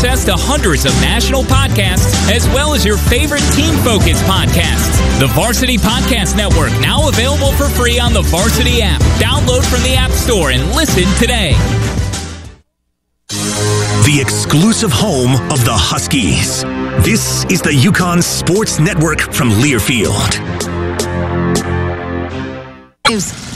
access to hundreds of national podcasts as well as your favorite team focused podcasts. The Varsity Podcast Network now available for free on the Varsity app. Download from the App Store and listen today. The exclusive home of the Huskies. This is the UConn Sports Network from Learfield.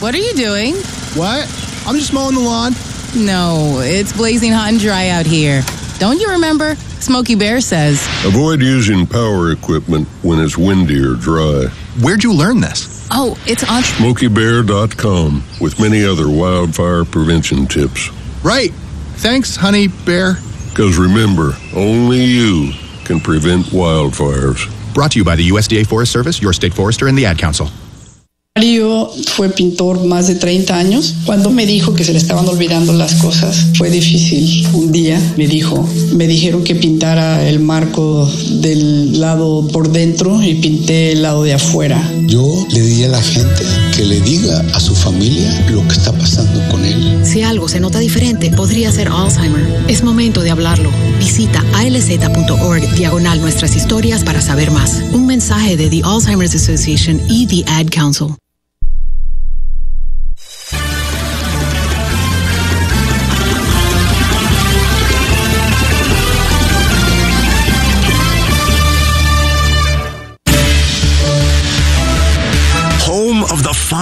What are you doing? What? I'm just mowing the lawn. No, it's blazing hot and dry out here. Don't you remember? Smokey Bear says. Avoid using power equipment when it's windy or dry. Where'd you learn this? Oh, it's on SmokeyBear.com with many other wildfire prevention tips. Right. Thanks, Honey Bear. Because remember, only you can prevent wildfires. Brought to you by the USDA Forest Service, your state forester, and the Ad Council. Mario fue pintor más de 30 años. Cuando me dijo que se le estaban olvidando las cosas, fue difícil. Un día me dijo, me dijeron que pintara el marco del lado por dentro y pinté el lado de afuera. Yo le diría a la gente que le diga a su familia lo que está pasando con él. Si algo se nota diferente, podría ser Alzheimer. Es momento de hablarlo. Visita alz.org diagonal nuestras historias para saber más. Un mensaje de The Alzheimer's Association y The Ad Council.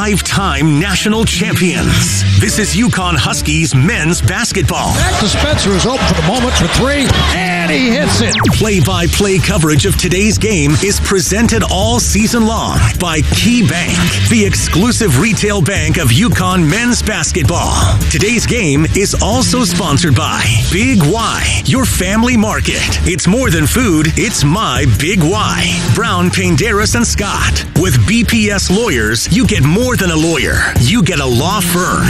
Five time national champions. This is UConn Huskies men's basketball. Back to Spencer is open for the moment for three, and he hits it. Play by play coverage of today's game is presented all season long by Key Bank, the exclusive retail bank of UConn men's basketball. Today's game is also sponsored by Big Y, your family market. It's more than food, it's my Big Y. Brown, Paindiris, and Scott. With BPS lawyers, you get more than a lawyer. You get a law firm.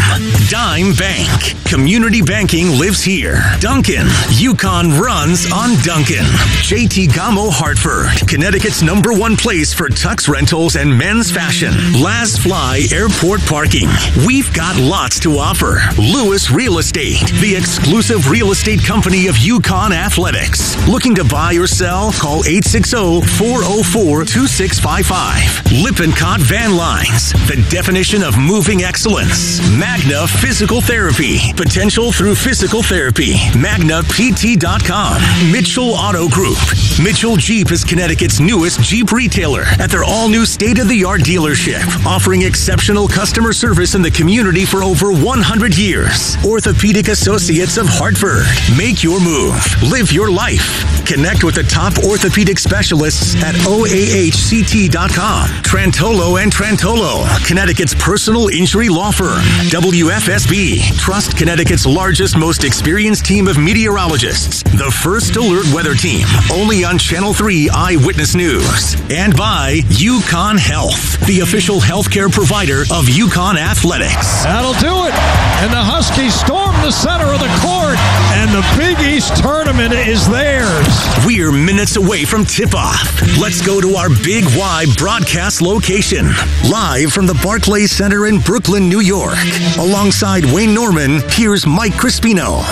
Dime Bank. Community banking lives here. Dunkin'. UConn runs on Dunkin'. JT Gamo Hartford. Connecticut's number one place for tux rentals and men's fashion. Laz Fly Airport Parking. We've got lots to offer. Lewis Real Estate. The exclusive real estate company of UConn Athletics. Looking to buy or sell? Call 860 404 2655. Lippincott Van Lines, the definition of moving excellence. Magna Physical Therapy, potential through physical therapy. MagnaPT.com. Mitchell Auto Group. Mitchell Jeep is Connecticut's newest Jeep retailer at their all new state of the art dealership, offering exceptional customer service in the community for over 100 years. Orthopedic Associates of Hartford. Make your move. Live your life. Connect with the top orthopedic specialists at OAHCT.com. Trantolo and Trantolo, Connecticut's personal injury law firm. WFSB, trust Connecticut's largest, most experienced team of meteorologists. The first alert weather team, only on Channel 3 Eyewitness News. And by UConn Health, the official healthcare provider of UConn Athletics. That'll do it. And the Huskies storm the center of the court, and the Big East tournament is theirs. We're minutes away from tip off. Let's go to our Big Y broadcast location. Live from the Barclays Center in Brooklyn, New York. Alongside Wayne Norman, here's Mike Crispino.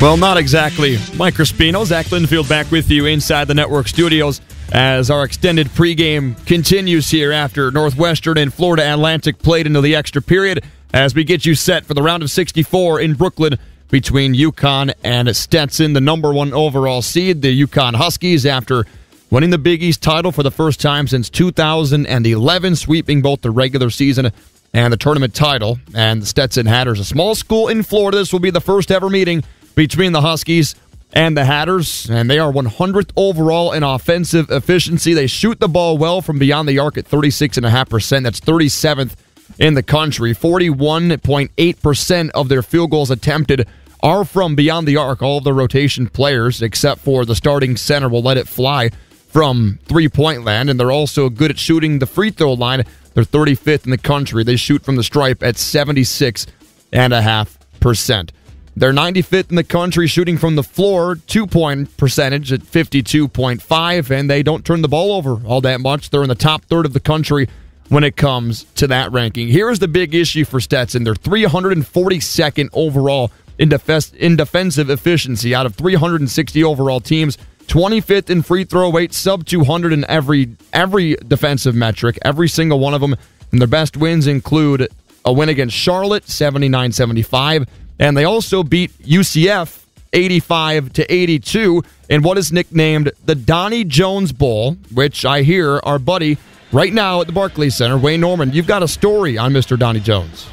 Well, not exactly. Mike Crispino, Zach Linfield back with you inside the network studios as our extended pregame continues here after Northwestern and Florida Atlantic played into the extra period as we get you set for the round of 64 in Brooklyn between UConn and Stetson, the number one overall seed, the UConn Huskies, after winning the Big East title for the first time since 2011, sweeping both the regular season and the tournament title. And the Stetson Hatters, a small school in Florida. This will be the first ever meeting between the Huskies and the Hatters, and they are 100th overall in offensive efficiency. They shoot the ball well from beyond the arc at 36.5%. That's 37th in the country. 41.8% of their field goals attempted are from beyond the arc. All of the rotation players, except for the starting center, will let it fly from three point land, and they're also good at shooting the free throw line. They're 35th in the country. They shoot from the stripe at 76.5%. They're 95th in the country shooting from the floor, two point percentage at 52.5, and they don't turn the ball over all that much. They're in the top third of the country when it comes to that ranking. Here is the big issue for Stetson. They're 342nd overall in, defes- in defensive efficiency out of 360 overall teams. 25th in free throw rate, sub 200 in every every defensive metric, every single one of them. And their best wins include a win against Charlotte, 79-75, and they also beat UCF 85 to 82 in what is nicknamed the Donnie Jones Bowl, which I hear our buddy right now at the Barclays Center, Wayne Norman, you've got a story on Mr. Donnie Jones.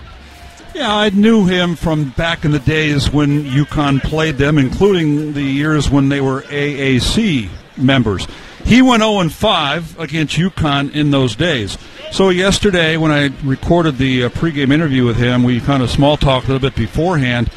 Yeah, I knew him from back in the days when UConn played them, including the years when they were AAC members. He went 0 5 against UConn in those days. So yesterday, when I recorded the uh, pregame interview with him, we kind of small talked a little bit beforehand.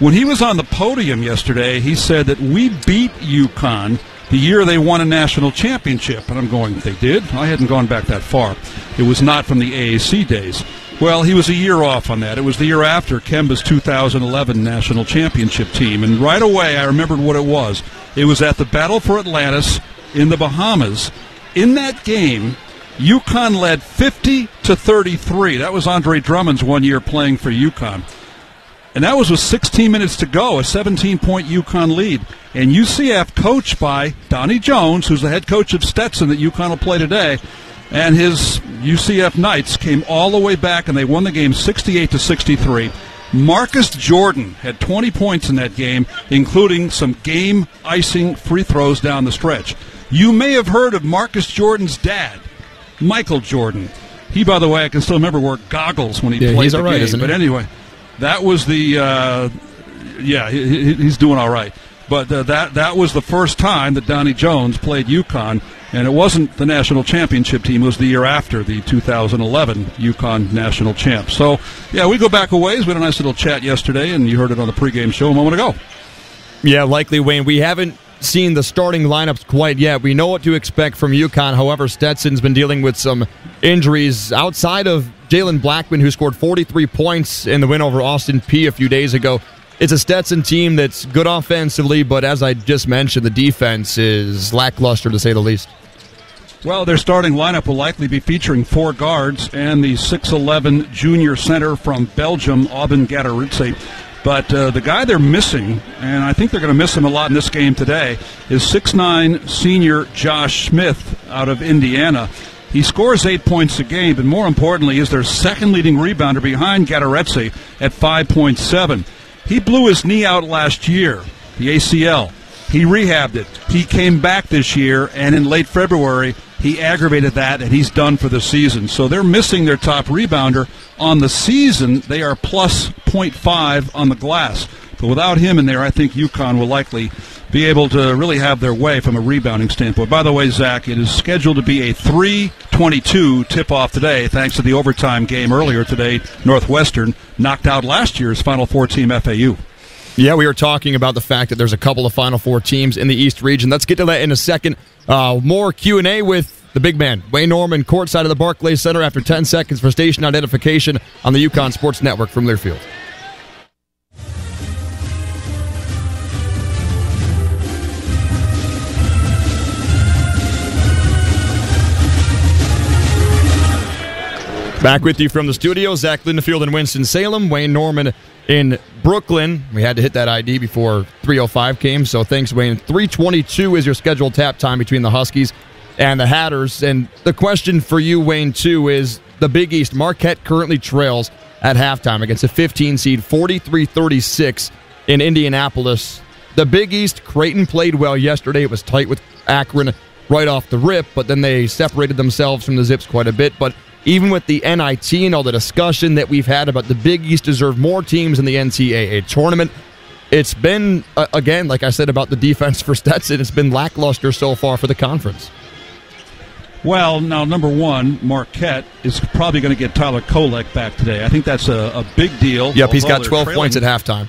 When he was on the podium yesterday, he said that we beat UConn the year they won a national championship. And I'm going, they did? I hadn't gone back that far. It was not from the AAC days. Well, he was a year off on that. It was the year after Kemba's 2011 national championship team. And right away, I remembered what it was. It was at the Battle for Atlantis in the Bahamas. In that game, UConn led 50 to 33. That was Andre Drummond's one year playing for UConn. And that was with 16 minutes to go, a 17 point UConn lead. And UCF, coached by Donnie Jones, who's the head coach of Stetson that UConn will play today, and his UCF Knights came all the way back and they won the game 68 to 63. Marcus Jordan had 20 points in that game, including some game icing free throws down the stretch. You may have heard of Marcus Jordan's dad, Michael Jordan. He, by the way, I can still remember wore goggles when he yeah, played he's the all right, game. Isn't but anyway, that was the uh, yeah, he, he's doing all right. But uh, that that was the first time that Donnie Jones played UConn, and it wasn't the national championship team. It was the year after the 2011 UConn national champ. So yeah, we go back a ways. We had a nice little chat yesterday, and you heard it on the pregame show a moment ago. Yeah, likely, Wayne. We haven't seen the starting lineups quite yet. We know what to expect from UConn. However, Stetson's been dealing with some injuries outside of Jalen Blackman, who scored 43 points in the win over Austin Peay a few days ago. It's a Stetson team that's good offensively, but as I just mentioned, the defense is lackluster to say the least. Well, their starting lineup will likely be featuring four guards and the 6'11 junior center from Belgium, Aubin Gateretse. But uh, the guy they're missing, and I think they're going to miss him a lot in this game today, is 6'9 senior Josh Smith out of Indiana. He scores eight points a game, but more importantly, is their second leading rebounder behind Gateretse at 5.7. He blew his knee out last year, the ACL. He rehabbed it. He came back this year, and in late February, he aggravated that, and he's done for the season. So they're missing their top rebounder. On the season, they are plus 0.5 on the glass. But without him in there, I think UConn will likely be able to really have their way from a rebounding standpoint. By the way, Zach, it is scheduled to be a 322 tip off today, thanks to the overtime game earlier today. Northwestern knocked out last year's Final Four team, FAU. Yeah, we were talking about the fact that there's a couple of Final Four teams in the East region. Let's get to that in a second. Uh, more Q and A with the big man, Wayne Norman, courtside of the Barclays Center after 10 seconds for station identification on the UConn Sports Network from Learfield. Back with you from the studio, Zach Lindenfield in Winston-Salem, Wayne Norman in Brooklyn. We had to hit that ID before 305 came, so thanks, Wayne. 322 is your scheduled tap time between the Huskies and the Hatters. And the question for you, Wayne, too, is the Big East. Marquette currently trails at halftime against a 15 seed, 43 36 in Indianapolis. The Big East, Creighton played well yesterday. It was tight with Akron right off the rip, but then they separated themselves from the Zips quite a bit. But even with the NIT and all the discussion that we've had about the Big East deserve more teams in the NCAA tournament, it's been, uh, again, like I said about the defense for Stetson, it's been lackluster so far for the conference. Well, now, number one, Marquette is probably going to get Tyler Kolek back today. I think that's a, a big deal. Yep, he's got 12 trailing- points at halftime.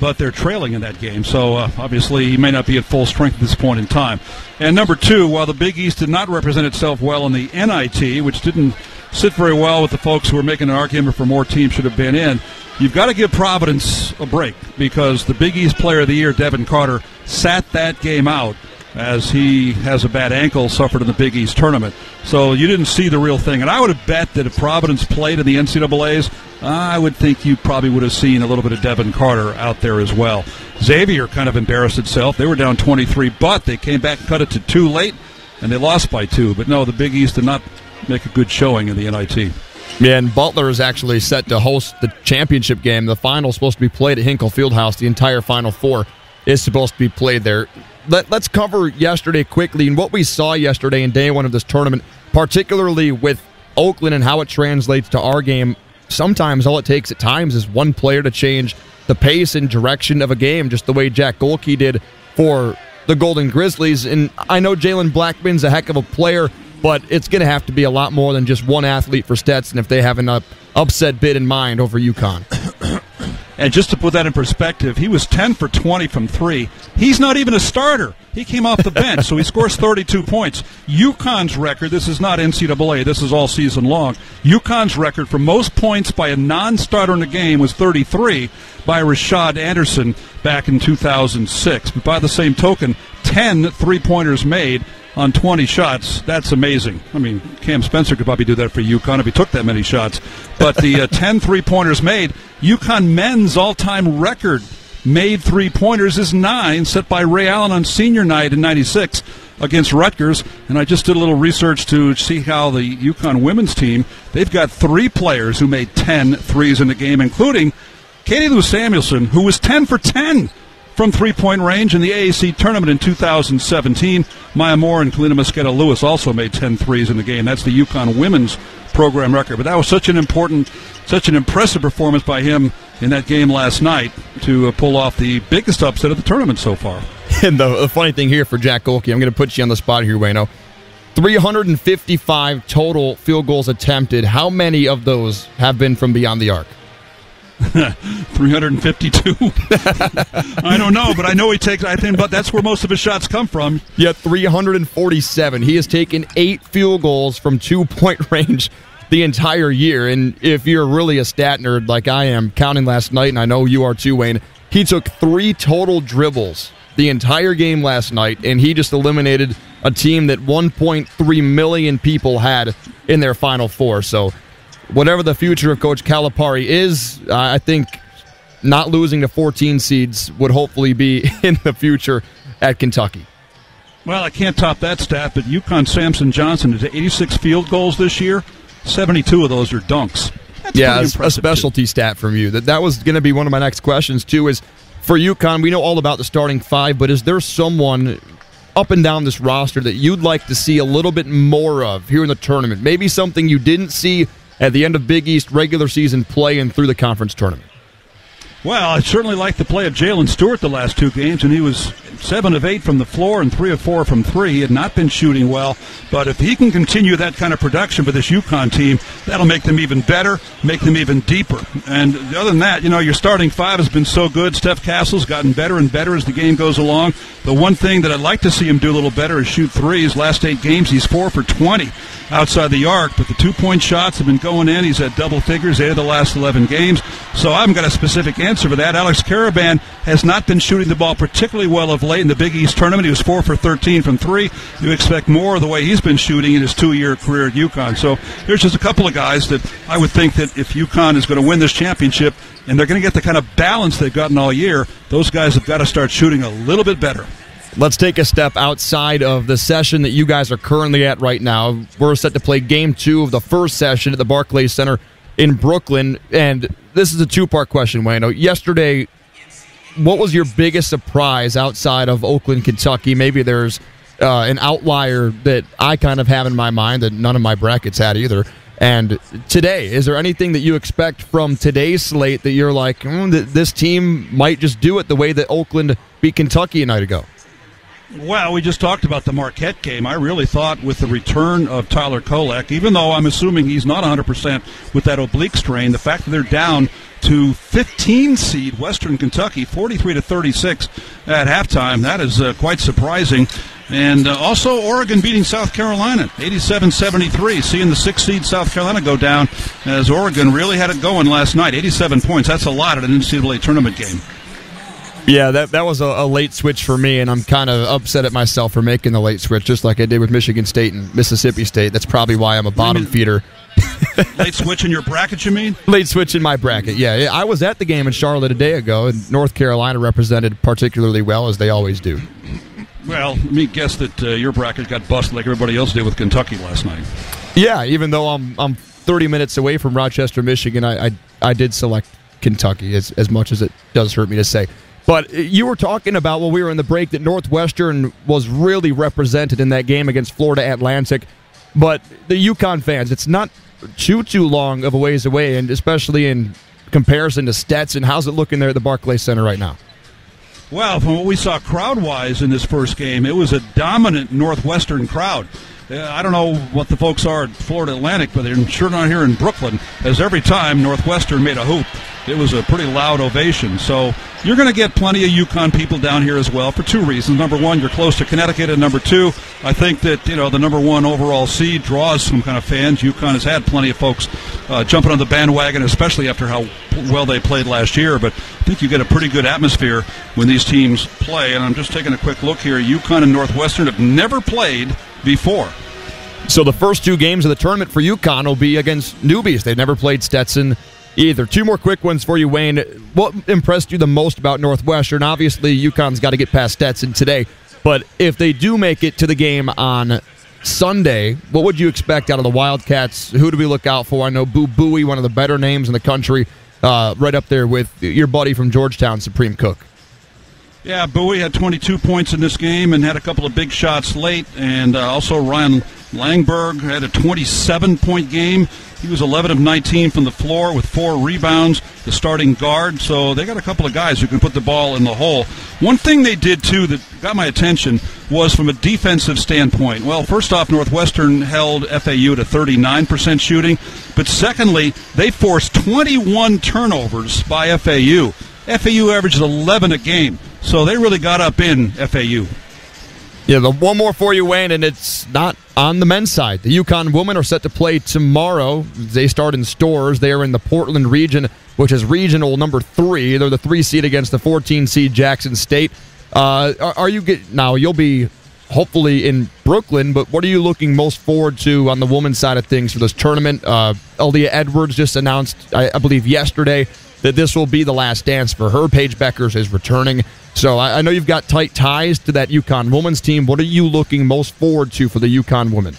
But they're trailing in that game. So uh, obviously, he may not be at full strength at this point in time. And number two, while the Big East did not represent itself well in the NIT, which didn't sit very well with the folks who were making an argument for more teams should have been in, you've got to give Providence a break because the Big East Player of the Year, Devin Carter, sat that game out. As he has a bad ankle suffered in the Big East tournament. So you didn't see the real thing. And I would have bet that if Providence played in the NCAA's, I would think you probably would have seen a little bit of Devin Carter out there as well. Xavier kind of embarrassed itself. They were down 23, but they came back and cut it to two late, and they lost by two. But no, the Big East did not make a good showing in the NIT. Yeah, and Butler is actually set to host the championship game. The final is supposed to be played at Hinkle Fieldhouse. The entire Final Four is supposed to be played there. Let, us cover yesterday quickly and what we saw yesterday in day one of this tournament, particularly with Oakland and how it translates to our game. Sometimes all it takes at times is one player to change the pace and direction of a game, just the way Jack Gohlke did for the Golden Grizzlies. And I know Jalen Blackman's a heck of a player, but it's going to have to be a lot more than just one athlete for Stetson if they have an up, upset bid in mind over UConn. And just to put that in perspective, he was 10 for 20 from three. He's not even a starter. He came off the bench, so he scores 32 points. UConn's record, this is not NCAA, this is all season long. UConn's record for most points by a non starter in a game was 33 by Rashad Anderson back in 2006. But by the same token, 10 three pointers made on 20 shots. That's amazing. I mean, Cam Spencer could probably do that for UConn if he took that many shots. But the uh, 10 three pointers made, UConn men's all time record made three pointers is nine, set by Ray Allen on senior night in 96 against Rutgers. And I just did a little research to see how the UConn women's team, they've got three players who made 10 threes in the game, including Katie Lou Samuelson, who was 10 for 10 from three point range in the AAC tournament in 2017. Maya Moore and Kaleena Mosqueda Lewis also made 10 threes in the game. That's the UConn women's program record. But that was such an important, such an impressive performance by him in that game last night to uh, pull off the biggest upset of the tournament so far. And the, the funny thing here for Jack Gohlke, I'm going to put you on the spot here, Wayno. 355 total field goals attempted. How many of those have been from beyond the arc? 352. I don't know, but I know he takes. I think, but that's where most of his shots come from. Yeah, 347. He has taken eight field goals from two point range the entire year. And if you're really a stat nerd like I am, counting last night, and I know you are too, Wayne, he took three total dribbles the entire game last night, and he just eliminated a team that 1.3 million people had in their final four. So whatever the future of Coach Calipari is, I think not losing to 14 seeds would hopefully be in the future at Kentucky. Well, I can't top that stat, but UConn Samson Johnson is 86 field goals this year. 72 of those are dunks. That's yeah, a specialty too. stat from you. That that was going to be one of my next questions too. Is for UConn, we know all about the starting five, but is there someone up and down this roster that you'd like to see a little bit more of here in the tournament? Maybe something you didn't see at the end of Big East regular season play and through the conference tournament? Well, I certainly like the play of Jaylin Stewart the last two games, and he was seven of eight from the floor and three of four from three. He had not been shooting well, but if he can continue that kind of production for this UConn team, that'll make them even better, make them even deeper. And other than that, you know, your starting five has been so good. Steph Castle's gotten better and better as the game goes along. The one thing that I'd like to see him do a little better is shoot threes. Last eight games, he's four for 20 outside the arc, but the two point shots have been going in. He's at double figures eight of the last 11 games. So I haven't got a specific answer for that. Alex Karaban has not been shooting the ball particularly well of late in the Big East tournament. He was four for 13 from three. You expect more of the way he's been shooting in his two year career at UConn. So there's just a couple of guys that I would think that if UConn is going to win this championship and they're going to get the kind of balance they've gotten all year, those guys have got to start shooting a little bit better. Let's take a step outside of the session that you guys are currently at right now. We're set to play game two of the first session at the Barclays Center in Brooklyn. And this is a two part question, Wayno. Yesterday, what was your biggest surprise outside of Oakland, Kentucky? Maybe there's uh, an outlier that I kind of have in my mind that none of my brackets had either. And today, is there anything that you expect from today's slate that you're like, mm, this team might just do it the way that Oakland beat Kentucky a night ago? Well, we just talked about the Marquette game. I really thought with the return of Tyler Kolek, even though I'm assuming he's not 100% with that oblique strain, the fact that they're down to 15 seed Western Kentucky, 43 to 36 at halftime, that is uh, quite surprising. And uh, also Oregon beating South Carolina, 87-73, seeing the six seed South Carolina go down as Oregon really had it going last night, 87 points. That's a lot at an NCAA tournament game. Yeah, that that was a, a, late switch for me, and I'm kind of upset at myself for making the late switch, just like I did with Michigan State and Mississippi State. That's probably why I'm a bottom feeder. late switch in your bracket, you mean? Late switch in my bracket, yeah. I was at the game in Charlotte a day ago, and North Carolina represented particularly well, as they always do. Well, let me guess that uh, your bracket got busted like everybody else did with Kentucky last night. Yeah, even though I'm I'm 30 minutes away from Rochester, Michigan, I I, I did select Kentucky as as much as it does hurt me to say. But you were talking about while we were in the break that Northwestern was really represented in that game against Florida Atlantic. But the UConn fans, it's not too too long of a ways away, and especially in comparison to Stetson. How's it looking there at the Barclays Center right now? Well, from what we saw crowd wise in this first game, it was a dominant Northwestern crowd. Uh, I don't know what the folks are at Florida Atlantic, but they're sure not here in Brooklyn, as every time Northwestern made a hoop, it was a pretty loud ovation. So you're going to get plenty of UConn people down here as well for two reasons. Number one, you're close to Connecticut, and number two, I think that you know the number one overall seed draws some kind of fans. UConn has had plenty of folks uh, jumping on the bandwagon, especially after how well they played last year. But I think you get a pretty good atmosphere when these teams play. And I'm just taking a quick look here. UConn and Northwestern have never played before. So the first two games of the tournament for UConn will be against newbies. They've never played Stetson either. Two more quick ones for you, Wayne. What impressed you the most about Northwestern? Obviously, UConn's got to get past Stetson today, but if they do make it to the game on Sunday, what would you expect out of the Wildcats? Who do we look out for? I know Boo Buie, one of the better names in the country, uh, right up there with your buddy from Georgetown, Supreme Cook. Yeah, Buie had 22 points in this game and had a couple of big shots late, and uh, also Ryan Langborg had a 27 point game. He was 11 of 19 from the floor with four rebounds, the starting guard. So they got a couple of guys who can put the ball in the hole. One thing they did, too, that got my attention was from a defensive standpoint. Well, first off, Northwestern held FAU to 39% shooting. But secondly, they forced 21 turnovers by FAU. FAU averaged 11 a game. So they really got up in FAU. Yeah, the one more for you, Wayne, and it's not on the men's side. The UConn women are set to play tomorrow. They start in Storrs. They are in the Portland region, which is regional number three. They're the three seed against the 14 seed Jackson State. Uh, are, are, you get now? You'll be hopefully in Brooklyn, but what are you looking most forward to on the women's side of things for this tournament? Uh, Edwards just announced, I, I believe, yesterday that this will be the last dance for her. Paige Bueckers is returning. So I, I, know you've got tight ties to that UConn women's team. What are you looking most forward to for the UConn women?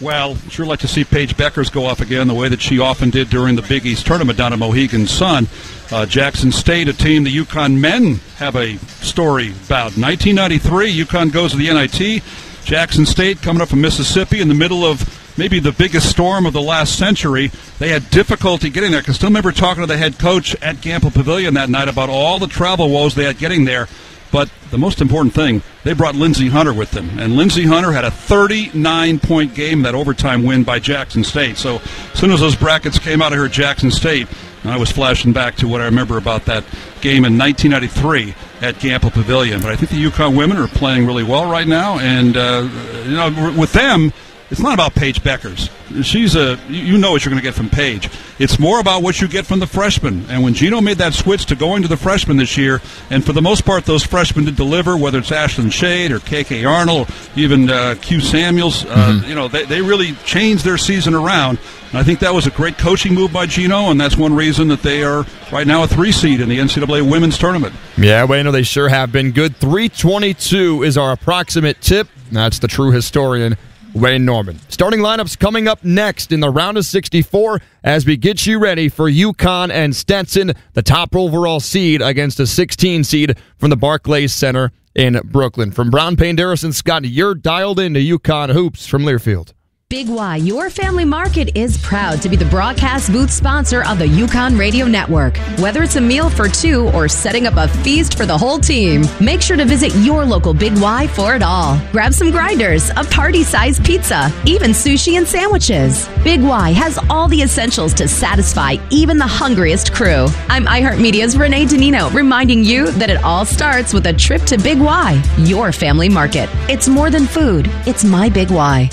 Well, sure like to see Paige Bueckers go off again the way that she often did during the Big East tournament down at Mohegan Sun. Uh, Jackson State, a team the UConn men have a story about. 1993, UConn goes to the NIT. Jackson State coming up from Mississippi in the middle of maybe the biggest storm of the last century. They had difficulty getting there. I can still remember talking to the head coach at Gampel Pavilion that night about all the travel woes they had getting there. But the most important thing, they brought Lindsey Hunter with them. And Lindsey Hunter had a 39 point game, that overtime win by Jackson State. So as soon as those brackets came out, I heard Jackson State. I was flashing back to what I remember about that game in 1993 at Gampel Pavilion. But I think the UConn women are playing really well right now. And, uh, you know, with them, it's not about Paige Bueckers. She's a you know what you're going to get from Paige. It's more about what you get from the freshmen. And when Gino made that switch to going to the freshmen this year, and for the most part, those freshmen did deliver. Whether it's Ashlynn Shade or KK Arnold, even uh, Q Samuels, uh, mm-hmm. you know they, they really changed their season around. And I think that was a great coaching move by Gino, and that's one reason that they are right now a three seed in the NCAA women's tournament. Yeah, well, you know they sure have been good. 322 is our approximate tip. That's the true historian. Wayne Norman. Starting lineups coming up next in the round of 64 as we get you ready for UConn and Stetson, the top overall seed against a 16 seed from the Barclays Center in Brooklyn. From Brown Paindiris Scott, you're dialed into UConn Hoops from Learfield. Big Y, your family market is proud to be the broadcast booth sponsor of the UConn Radio Network. Whether it's a meal for two or setting up a feast for the whole team, make sure to visit your local Big Y for it all. Grab some grinders, a party sized pizza, even sushi and sandwiches. Big Y has all the essentials to satisfy even the hungriest crew. I'm iHeartMedia's Renee Danino, reminding you that it all starts with a trip to Big Y, your family market. It's more than food, it's my Big Y.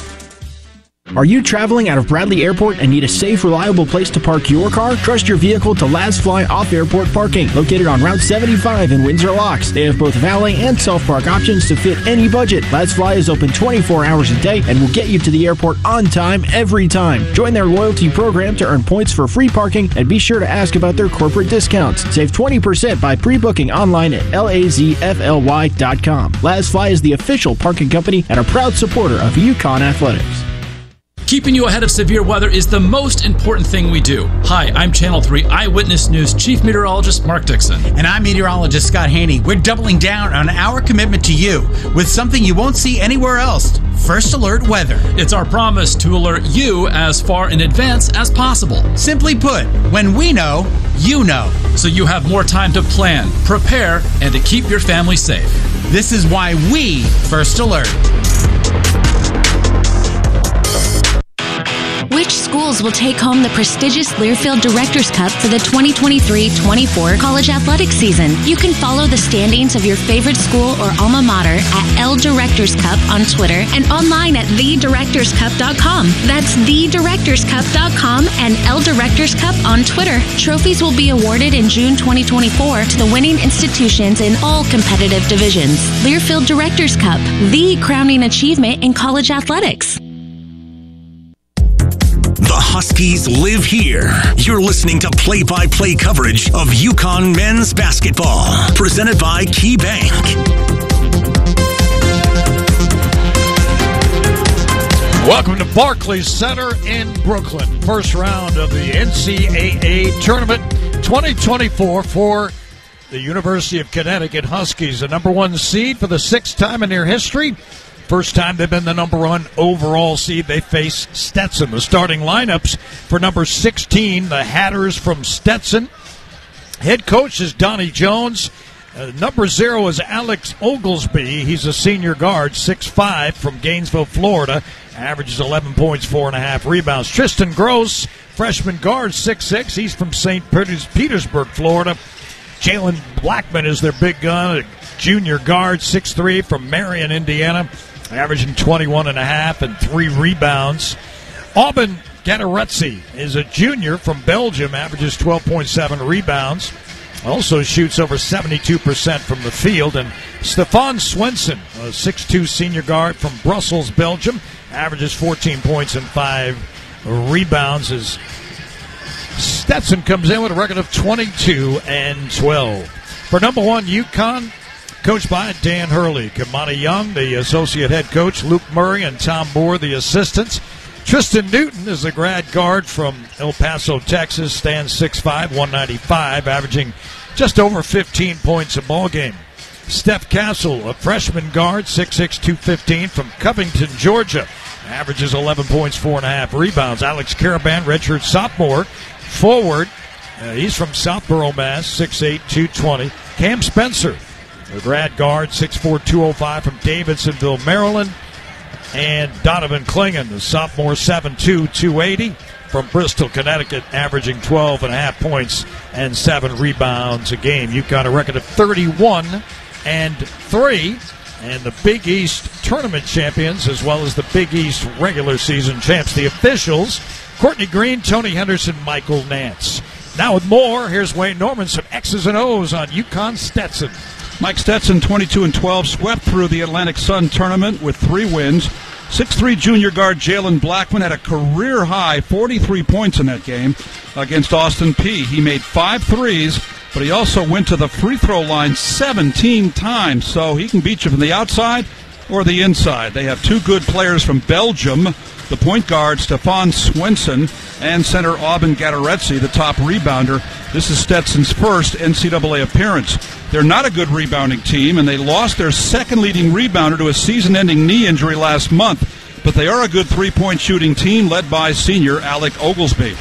Are you traveling out of Bradley Airport and need a safe, reliable place to park your car? Trust your vehicle to Laz Fly Off Airport Parking, located on Route 75 in Windsor Locks. They have both valet and self park options to fit any budget. Laz Fly is open 24 hours a day and will get you to the airport on time every time. Join their loyalty program to earn points for free parking and be sure to ask about their corporate discounts. Save 20% by pre booking online at lazfly.com. Laz Fly is the official parking company and a proud supporter of UConn Athletics. Keeping you ahead of severe weather is the most important thing we do. Hi, I'm Channel 3 Eyewitness News Chief Meteorologist Mark Dixon. And I'm meteorologist Scott Haney. We're doubling down on our commitment to you with something you won't see anywhere else First Alert Weather. It's our promise to alert you as far in advance as possible. Simply put, when we know, you know. So you have more time to plan, prepare, and to keep your family safe. This is why we First Alert. Which schools will take home the prestigious Learfield Directors Cup for the 2023-24 college athletic season? You can follow the standings of your favorite school or alma mater at L Directors Cup on Twitter and online at thedirectorscup.com. That's thedirectorscup.com and L Directors Cup on Twitter. Trophies will be awarded in June 2024 to the winning institutions in all competitive divisions. Learfield Directors Cup, the crowning achievement in college athletics. Huskies live here. You're listening to play by play coverage of UConn men's basketball. Presented by Key Bank. Welcome to Barclays Center in Brooklyn. First round of the NCAA tournament 2024 for the University of Connecticut Huskies, the number one seed for the sixth time in their history. First time they've been the number one overall seed. They face Stetson. The starting lineups for number 16, the Hatters from Stetson. Head coach is Donnie Jones. Uh, number zero is Alec Oglesby. He's a senior guard, 6'5 from Gainesville, Florida. Averages 11 points, four and a half rebounds. Tristan Gross, freshman guard, 6'6. He's from St. Petersburg, Florida. Jalen Blackman is their big gun, a junior guard, 6'3 from Marion, Indiana averaging 21 and a half and three rebounds. Aubin Gateretse is a junior from Belgium, averages 12.7 rebounds. Also shoots over 72% from the field. And Stefan Swenson, a 6'2 senior guard from Brussels, Belgium, averages 14 points and five rebounds. As Stetson comes in with a record of 22 and 12. For number one, UConn, coached by Dan Hurley. Kimani Young, the associate head coach, Luke Murray and Tom Moore, the assistants. Tristan Newton is the grad guard from El Paso, Texas, stands 6'5, 195, averaging just over 15 points a ball game. Steph Castle, a freshman guard, 6'6, 215 from Covington, Georgia, averages 11 points, four and a half rebounds. Alex Karaban, redshirt sophomore, forward. Uh, he's from Southborough, Mass, 6'8, 220. Cam Spencer, the grad guard, 6'4", 205 from Davidsonville, Maryland. And Donovan Clingan, the sophomore, 7'2", 280 from Bristol, Connecticut, averaging 12 and a half points and seven rebounds a game. Got a record of 31 and three. And the Big East tournament champions, as well as the Big East regular season champs, the officials, Courtney Green, Tony Henderson, Michael Nance. Now with more, here's Wayne Norman, some X's and O's on UConn Stetson. Mike Stetson, 22 and 12, swept through the Atlantic Sun tournament with three wins. 6'3 junior guard Jalen Blackman had a career high 43 points in that game against Austin Peay. He made five threes, but he also went to the free throw line 17 times, so he can beat you from the outside or the inside. They have two good players from Belgium the point guard Stefan Swenson and center Aubin Gateretse, the top rebounder. This is Stetson's first NCAA appearance. They're not a good rebounding team, and they lost their second leading rebounder to a season ending knee injury last month. But they are a good three point shooting team led by senior Alec Oglesby.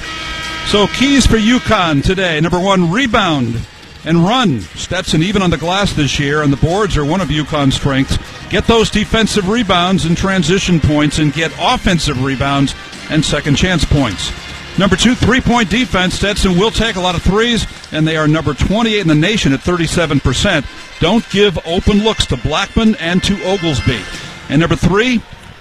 So, keys for UConn today number one, rebound and run. Stetson even on the glass this year, and the boards are one of UConn's strengths. Get those defensive rebounds and transition points, and get offensive rebounds and second chance points. Number two, three point defense. Stetson will take a lot of threes, and they are number 28 in the nation at 37%. Don't give open looks to Blackman and to Oglesby. And number three,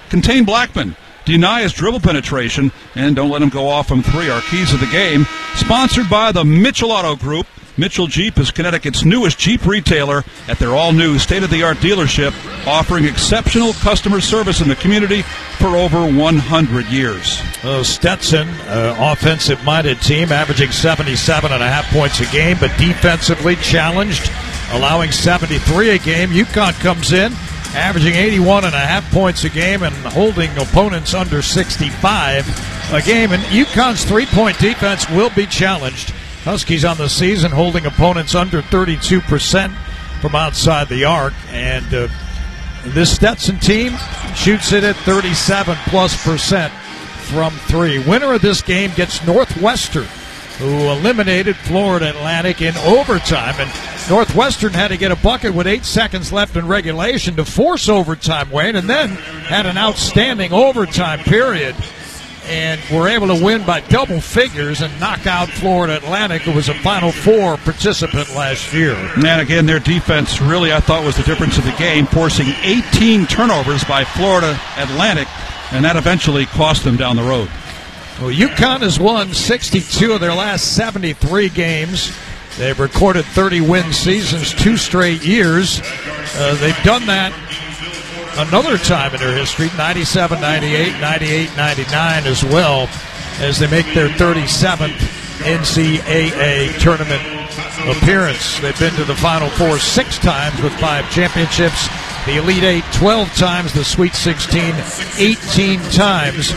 contain Blackman. deny his dribble penetration, and don't let him go off from three. Our keys of the game, sponsored by the Mitchell Auto Group. Mitchell Jeep is Connecticut's newest Jeep retailer at their all new state of the art dealership, offering exceptional customer service in the community for over 100 years. Uh, Stetson, uh, offensive minded team, averaging 77 and a half points a game, but defensively challenged, allowing 73 a game. UConn comes in, averaging 81 and a half points a game and holding opponents under 65 a game. And UConn's three point defense will be challenged. Huskies on the season holding opponents under 32% from outside the arc. And uh, this Stetson team shoots it at 37 plus percent from three. Winner of this game gets Northwestern, who eliminated Florida Atlantic in overtime. And Northwestern had to get a bucket with eight seconds left in regulation to force overtime, Wayne, and then had an outstanding overtime period and were able to win by double figures and knock out Florida Atlantic, who was a Final Four participant last year. And again, their defense really, I thought, was the difference of the game, forcing 18 turnovers by Florida Atlantic, and that eventually cost them down the road. Well, UConn has won 62 of their last 73 games. They've recorded 30 win seasons two straight years. Uh, they've done that another time in their history 97 98, 98 99 as well as they make their 37th NCAA tournament appearance. They've been to the Final Four six times with five championships, the Elite Eight 12 times, the Sweet 16 18 times,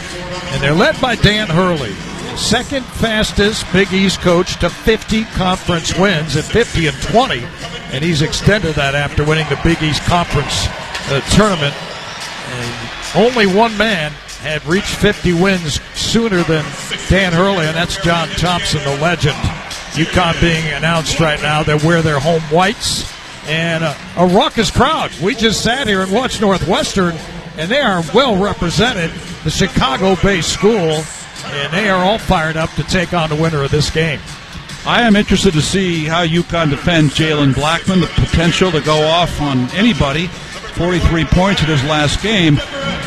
and they're led by Dan Hurley. Second fastest Big East coach to 50 conference wins at 50 and 20, and he's extended that after winning the Big East Conference uh, tournament. And only one man had reached 50 wins sooner than Dan Hurley, and that's John Thompson, the legend. UConn being announced right now. They wear their home whites and a, a raucous crowd. We just sat here and watched Northwestern, and they are well represented. The Chicago-based school, and they are all fired up to take on the winner of this game. I am interested to see how UConn defends Jalen Blackman, the potential to go off on anybody. 43 points in his last game.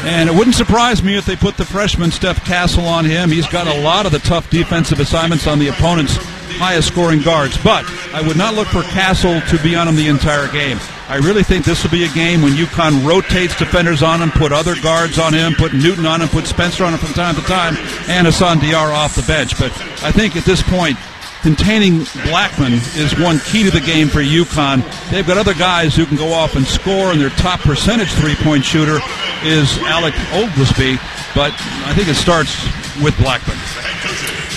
And it wouldn't surprise me if they put the freshman Steph Castle on him. He's got a lot of the tough defensive assignments on the opponent's highest scoring guards. But I would not look for Castle to be on him the entire game. I really think this will be a game when UConn rotates defenders on him, put other guards on him, put Newton on him, put Spencer on him from time to time, and Hassan Diarra off the bench. But I think at this point, containing Blackman is one key to the game for UConn. They've got other guys who can go off and score, and their top percentage three-point shooter is Alec Oglesby. But I think it starts with Blackman.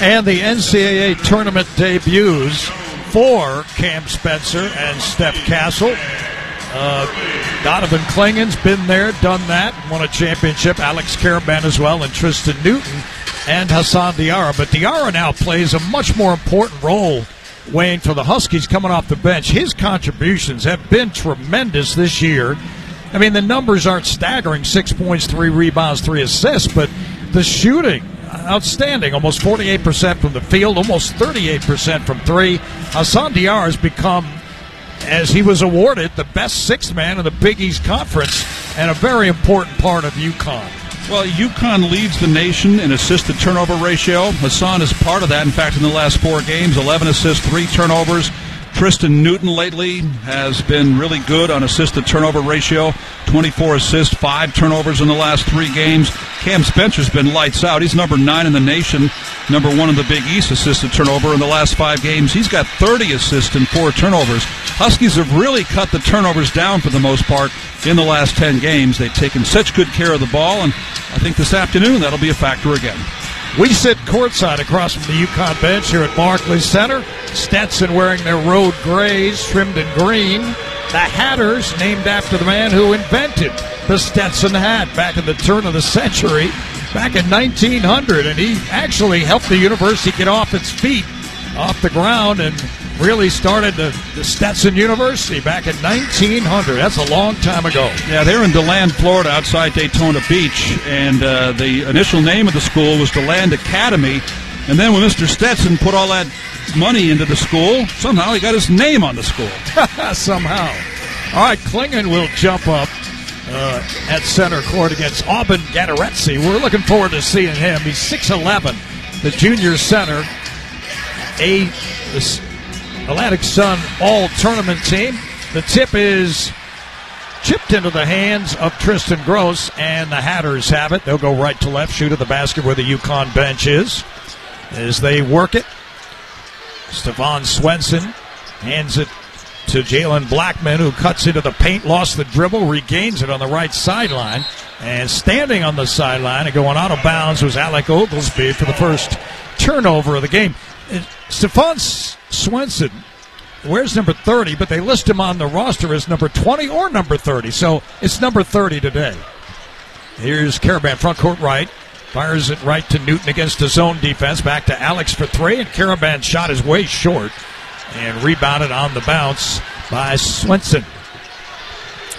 And the NCAA tournament debuts for Cam Spencer and Steph Castle. Uh, Donovan Clingan's been there, done that, won a championship. Alex Karaban as well, and Tristan Newton and Hassan Diarra. But Diarra now plays a much more important role, Wayne, for the Huskies coming off the bench. His contributions have been tremendous this year. I mean, the numbers aren't staggering six points, three rebounds, three assists, but the shooting, outstanding. Almost 48% from the field, almost 38% from three. Hassan Diarra has become, as he was awarded, the best sixth man in the Big East Conference and a very important part of UConn. Well, UConn leads the nation in assisted turnover ratio. Hassan is part of that. In fact, in the last four games, 11 assists, three turnovers. Tristan Newton lately has been really good on assisted turnover ratio 24 assists, five turnovers in the last three games. Cam Spencer's been lights out. He's number nine in the nation, number one in the Big East assisted turnover in the last five games. He's got 30 assists and four turnovers. Huskies have really cut the turnovers down for the most part in the last 10 games. They've taken such good care of the ball, and I think this afternoon that'll be a factor again. We sit courtside across from the UConn bench here at Barclays Center. Stetson wearing their road grays trimmed in green. The Hatters, named after the man who invented the Stetson hat back in the turn of the century, back in 1900. And he actually helped the university get off its feet, off the ground, and really started the, the Stetson University back in 1900. That's a long time ago. Yeah, they're in DeLand, Florida, outside Daytona Beach, and uh, the initial name of the school was DeLand Academy. And then when Mr. Stetson put all that money into the school, somehow he got his name on the school. somehow. All right, Clingan will jump up. uh, at center court against Aubin Gateretse. We're looking forward to seeing him. He's 6'11, the junior center, a Atlantic Sun All Tournament team. The tip is chipped into the hands of Tristan Gross, and the Hatters have it. They'll go right to left, shoot at the basket where the UConn bench is. As they work it, Stefan Swenson hands it to Jalen Blackman, who cuts into the paint, lost the dribble, regains it on the right sideline. And standing on the sideline and going out of bounds was Alec Oglesby for the first turnover of the game. Stefan Swenson wears number 30, but they list him on the roster as number 20 or number 30. So it's number 30 today. Here's Karaban front court right. Fires it right to Newton against the zone defense. Back to Alex for three, and Karaban shot his way short and rebounded on the bounce by Swenson.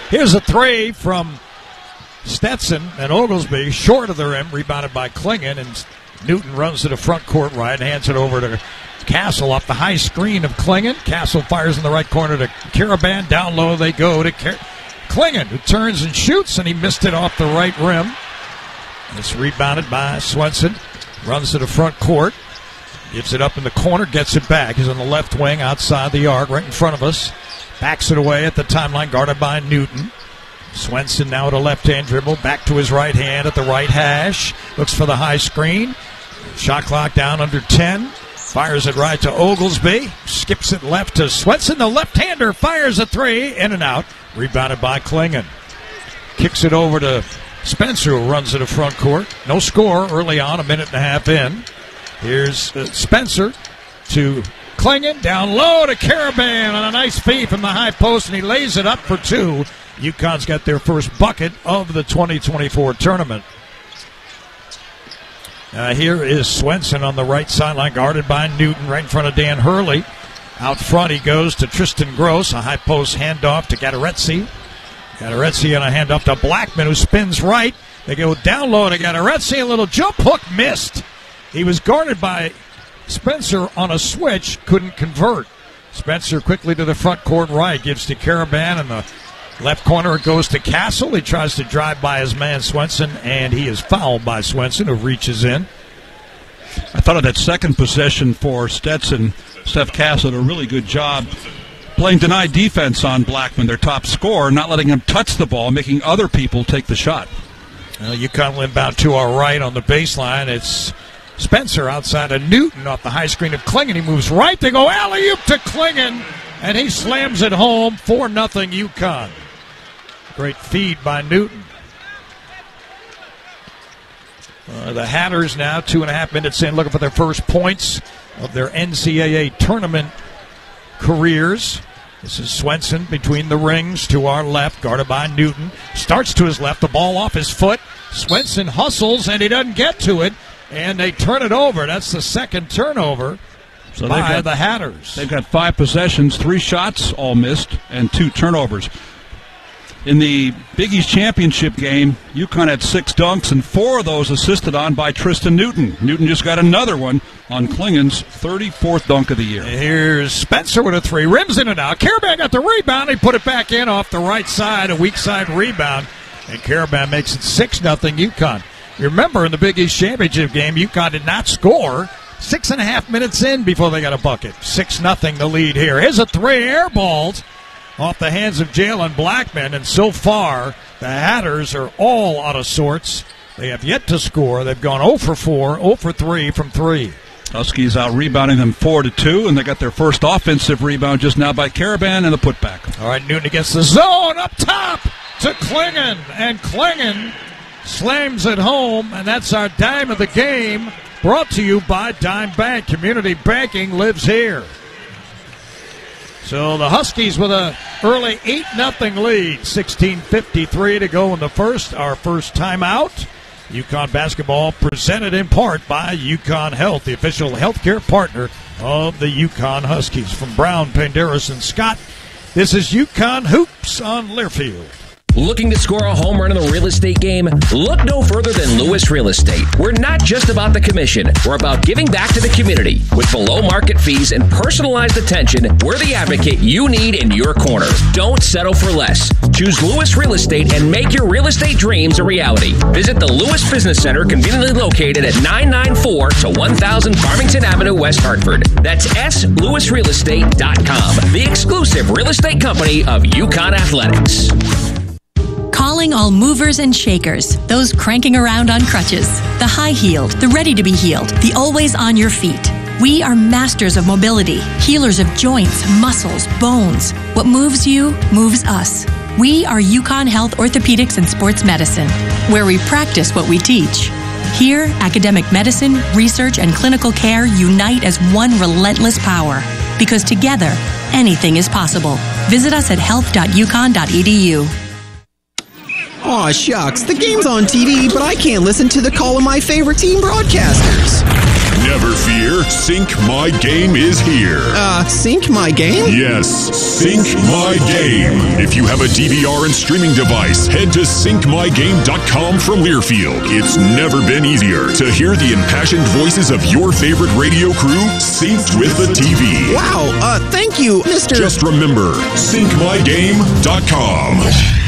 Here's a three from Stetson and Oglesby, short of the rim, rebounded by Clingan, and Newton runs to the front court right and hands it over to Castle off the high screen of Clingan. Castle fires in the right corner to Karaban. Down low they go to Car- Clingan, who turns and shoots, and he missed it off the right rim. It's rebounded by Swenson. Runs to the front court. Gives it up in the corner, gets it back. He's on the left wing outside the arc, right in front of us. Backs it away at the timeline, guarded by Newton. Swenson now at a left hand dribble, back to his right hand at the right hash. Looks for the high screen. Shot clock down under 10. Fires it right to Oglesby. Skips it left to Swenson. The left hander fires a three. In and out. Rebounded by Clingan. Kicks it over to Spencer, who runs to the front court. No score early on, a minute and a half in. Here's uh, Spencer to Clingan. Down low to Karaban on a nice feed from the high post, and he lays it up for two. UConn's got their first bucket of the 2024 tournament. Uh, here is Swenson on the right sideline, guarded by Newton, right in front of Dan Hurley. Out front, he goes to Tristan Gross, a high post handoff to Gateretse. Gateretse on a handoff to Blackmon, who spins right. They go down low to Gateretse. A little jump hook missed. He was guarded by Spencer on a switch, couldn't convert. Spencer quickly to the front court right, gives to Karaban, and the left corner it goes to Castle. He tries to drive by his man Swenson, and he is fouled by Swenson, who reaches in. I thought of that second possession for Stetson. Steph Castle did a really good job playing denied defense on Blackmon, their top scorer, not letting him touch the ball, making other people take the shot. Well, UConn inbound to our right on the baseline. It's Spencer outside of Newton off the high screen of Clingan. He moves right. They go alley oop to Clingan, and he slams it home for nothing. UConn. Great feed by Newton. Uh, the Hatters now two and a half minutes in, looking for their first points of their NCAA tournament careers. This is Swenson between the rings to our left, guarded by Newton. Starts to his left, the ball off his foot. Swenson hustles and he doesn't get to it, and they turn it over. That's the second turnover so by got, the Hatters. They've got five possessions, three shots all missed, and two turnovers. In the Big East Championship game, UConn had six dunks, and four of those assisted on by Tristen Newton. Newton just got another one on Clingan's 34th dunk of the year. Here's Spencer with a three. Rims in and out. Karaban got the rebound. He put it back in off the right side, a weak side rebound. And Karaban makes it 6 0 UConn. You remember in the Big East Championship game, UConn did not score six and a half minutes in before they got a bucket. 6 nothing the lead here. Here's a three airballed off the hands of Jalen Blackmon. And so far, the Hatters are all out of sorts. They have yet to score. They've gone 0 for 4, 0 for 3 from 3. Huskies out rebounding them 4 to 2, and they got their first offensive rebound just now by Karaban and the putback. All right, Newton against the zone up top to Clingan, and Clingan slams it home, and that's our dime of the game. Brought to you by Dime Bank. Community banking lives here. So the Huskies with a early 8 0 lead. 16.53 to go in the first. Our first timeout. UConn basketball presented in part by UConn Health, the official healthcare partner of the UConn Huskies. From Brown, Paindiris, and Scott, this is UConn Hoops on Learfield. Looking to score a home run in the real estate game? Look no further than Lewis Real Estate. We're not just about the commission, we're about giving back to the community. With below market fees and personalized attention, we're the advocate you need in your corner. Don't settle for less. Choose Lewis Real Estate and make your real estate dreams a reality. Visit the Lewis Business Center, conveniently located at 994 to 1000 Farmington Avenue, West Hartford. That's slewisrealestate.com, the exclusive real estate company of UConn Athletics. Calling all movers and shakers, those cranking around on crutches, the high heeled, the ready to be healed, the always on your feet. We are masters of mobility, healers of joints, muscles, bones. What moves you moves us. We are UConn Health Orthopedics and Sports Medicine, where we practice what we teach. Here, academic medicine, research, and clinical care unite as one relentless power. Because together, anything is possible. Visit us at health.uconn.edu. Aw, shucks, the game's on TV, but I can't listen to the call of my favorite team broadcasters. Never fear, Sync My Game is here. Uh, sync my game? Yes, Sync My Game. If you have a DVR and streaming device, head to syncmygame.com from Learfield. It's never been easier to hear the impassioned voices of your favorite radio crew synced with the TV. Wow, uh, thank you, Mr. Just remember, syncmygame.com.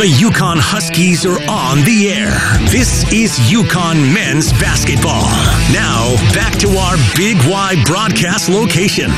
The UConn Huskies are on the air. This is UConn men's basketball. Now, back to our Big Y broadcast location.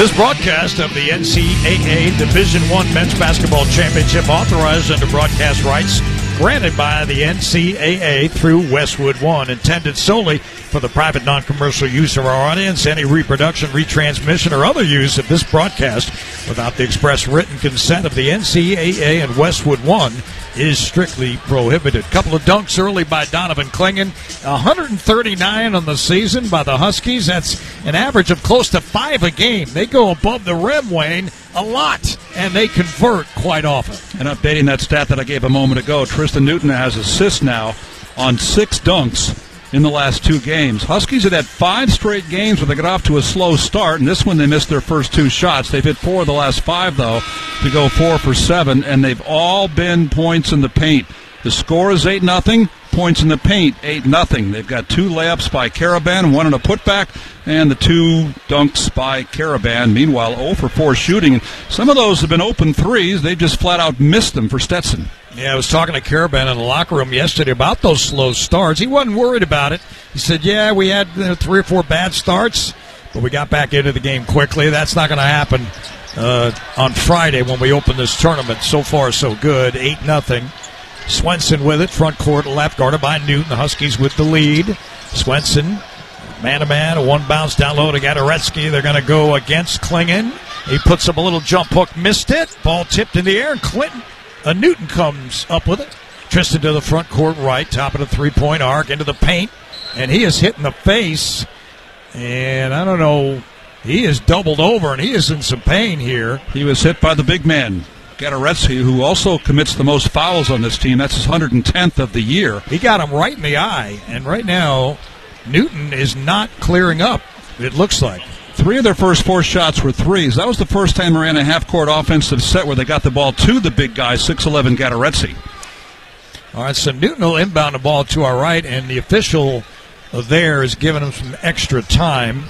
This broadcast of the NCAA Division One Men's Basketball Championship authorized under broadcast rights granted by the NCAA through Westwood One, intended solely for the private non-commercial use of our audience. Any reproduction, retransmission, or other use of this broadcast without the express written consent of the NCAA and Westwood One is strictly prohibited. Couple of dunks early by Donovan Clingan. 139 on the season by the Huskies. That's an average of close to five a game. They go above the rim, Wayne, a lot, and they convert quite often. And updating that stat that I gave a moment ago, Tristen Newton has assists now on six dunks in the last two games. Huskies had had five straight games where they got off to a slow start, and this one they missed their first two shots. They've hit four of the last five, though, to go four for seven, and they've all been points in the paint. The score is 8 nothing. Points in the paint, 8 nothing. They've got two layups by Karaban, one on a putback, and the two dunks by Karaban. Meanwhile, 0 for 4 shooting. Some of those have been open threes. They've just flat out missed them for Stetson. Yeah, I was talking to Karaban in the locker room yesterday about those slow starts. He wasn't worried about it. He said, "Yeah, we had you know, three or four bad starts, but we got back into the game quickly. That's not going to happen uh, on Friday when we open this tournament. So far, so good. Eight nothing. Swenson with it, front court left, guarded by Newton. The Huskies with the lead. Swenson, man to man, a one bounce down low to Gateretse. They're going to go against Clingan. He puts up a little jump hook, missed it. Ball tipped in the air, and Clinton, uh, Newton comes up with it. Tristen to the front court right, top of the three point arc, into the paint, and he is hit in the face. And I don't know, he is doubled over, and he is in some pain here. He was hit by the big man, Gateretse, who also commits the most fouls on this team. That's his 110th of the year. He got him right in the eye, and right now, Newton is not clearing up, it looks like. Three of their first four shots were threes. That was the first time they ran a half court offensive set where they got the ball to the big guy, 6'11 Gateretse. All right, so Newton will inbound the ball to our right, and the official there is giving him some extra time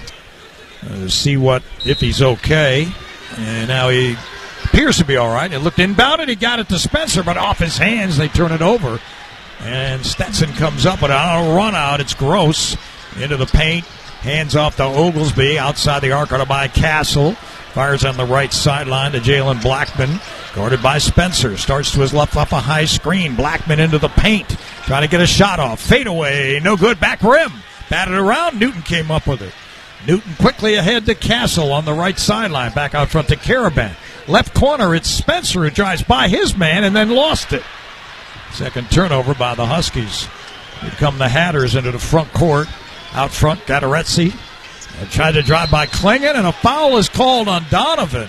uh, to see what if he's okay. And now he appears to be all right. It looked inbounded. He got it to Spencer, but off his hands, they turn it over. And Stetson comes up with a run out. It's gross into the paint. Hands off to Oglesby outside the arc by Castle. Fires on the right sideline to Jalen Blackmon. Guarded by Spencer. Starts to his left off a high screen. Blackmon into the paint. Trying to get a shot off. Fade away. No good. Back rim. Batted around. Newton came up with it. Newton quickly ahead to Castle on the right sideline. Back out front to Karaban. Left corner, it's Spencer who drives by his man and then lost it. Second turnover by the Huskies. Here come the Hatters into the front court. Out front, Gateretse. Tried to drive by Clingan, and a foul is called on Donovan.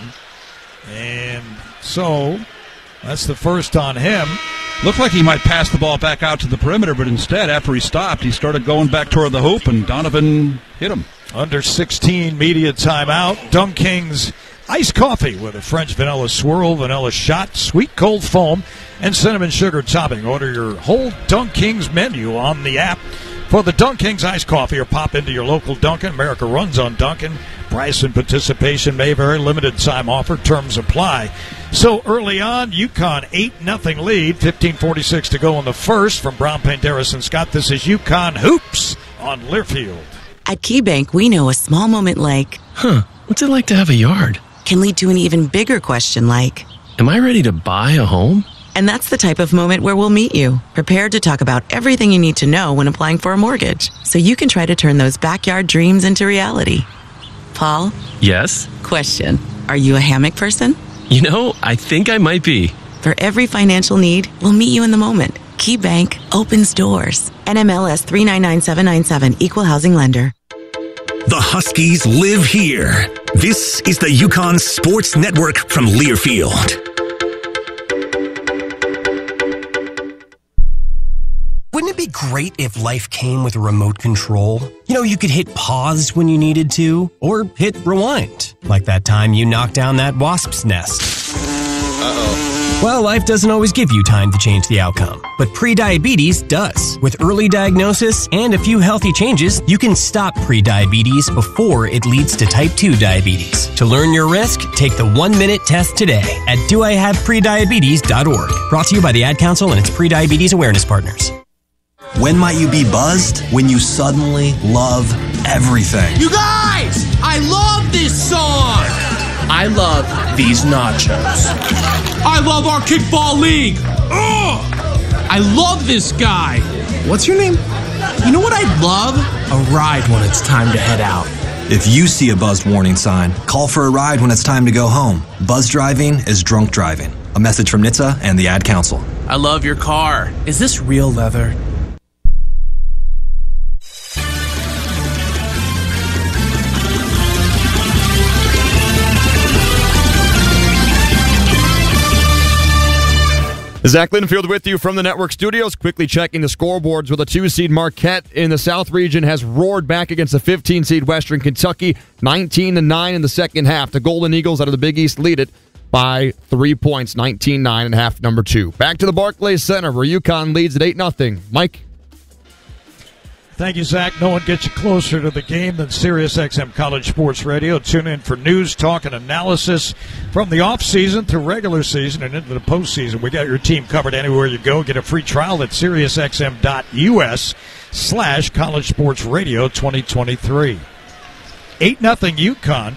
And so that's the first on him. Looked like he might pass the ball back out to the perimeter, but instead, after he stopped, he started going back toward the hoop, and Donovan hit him. Under 16 media timeout. Dunk Kings iced coffee with a French vanilla swirl, vanilla shot, sweet cold foam, and cinnamon sugar topping. Order your whole Dunk Kings menu on the app for the Dunk Kings iced coffee or pop into your local Dunkin'. America runs on Dunkin'. Price and participation may vary. Limited time offer. Terms apply. So early on, UConn 8 nothing lead. 15.46 to go in the first from Brown Paint Harrison Scott. This is UConn Hoops on Learfield. At KeyBank, we know a small moment like, huh, what's it like to have a yard? Can lead to an even bigger question like, am I ready to buy a home? And that's the type of moment where we'll meet you, prepared to talk about everything you need to know when applying for a mortgage, so you can try to turn those backyard dreams into reality. Paul? Yes? Question Are you a hammock person? You know, I think I might be. For every financial need, we'll meet you in the moment. KeyBank opens doors. NMLS 399797, Equal Housing Lender. The Huskies live here. This is the UConn Sports Network from Learfield. Wouldn't it be great if life came with a remote control? You know, you could hit pause when you needed to, or hit rewind, like that time you knocked down that wasp's nest. Uh oh. Well, life doesn't always give you time to change the outcome, but prediabetes does. With early diagnosis and a few healthy changes, you can stop prediabetes before it leads to type 2 diabetes. To learn your risk, take the one minute test today at doihaveprediabetes.org. Brought to you by the Ad Council and its prediabetes awareness partners. When might you be buzzed? When you suddenly love everything. You guys, I love this song. I love these nachos. I love our kickball league. Ugh! I love this guy. What's your name? You know what I'd love? A ride when it's time to head out. If you see a buzzed warning sign, call for a ride when it's time to go home. Buzz driving is drunk driving. A message from NHTSA and the Ad Council. I love your car. Is this real leather? Zach Linfield with you from the network studios. Quickly checking the scoreboards with a two seed Marquette in the South region has roared back against the 15 seed Western Kentucky, 19 to 9 in the second half. The Golden Eagles out of the Big East lead it by three points, 19 9 and half, number two. Back to the Barclays Center where UConn leads at 8 0. Mike. Thank you, Zach. No one gets you closer to the game than SiriusXM College Sports Radio. Tune in for news, talk, and analysis from the offseason through regular season and into the postseason. We got your team covered anywhere you go. Get a free trial at SiriusXM.us slash College Sports Radio 2023. 8 nothing UConn.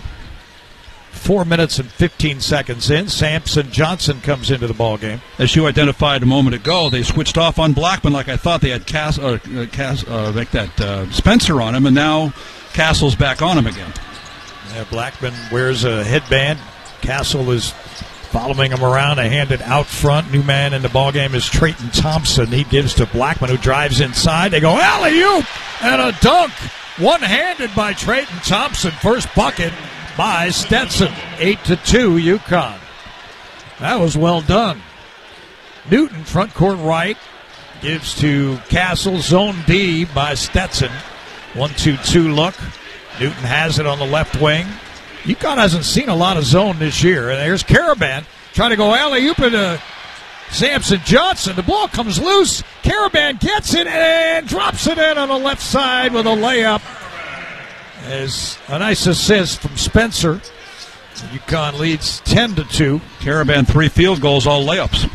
Four minutes and 15 seconds in, Samson Johnson comes into the ball game. As you identified a moment ago, they switched off on Blackmon like I thought they had Cass, uh, Cass uh, like that uh, Spencer on him, and now Castle's back on him again. Yeah, Blackmon wears a headband. Castle is following him around. A handed out front. New man in the ball game is Treyton Thompson. He gives to Blackmon, who drives inside. They go alley oop and a dunk, one handed by Treyton Thompson. First bucket by Stetson. 8 to 2 UConn. That was well done. Newton front court right gives to Castle zone D by Stetson. 1-2-2 look. Newton has it on the left wing. UConn hasn't seen a lot of zone this year. And there's Karaban trying to go alley oop into Samson Johnson. The ball comes loose. Karaban gets it and drops it in on the left side with a layup as a nice assist from Spencer. UConn leads 10 to 2. Karaban, three field goals, all layups.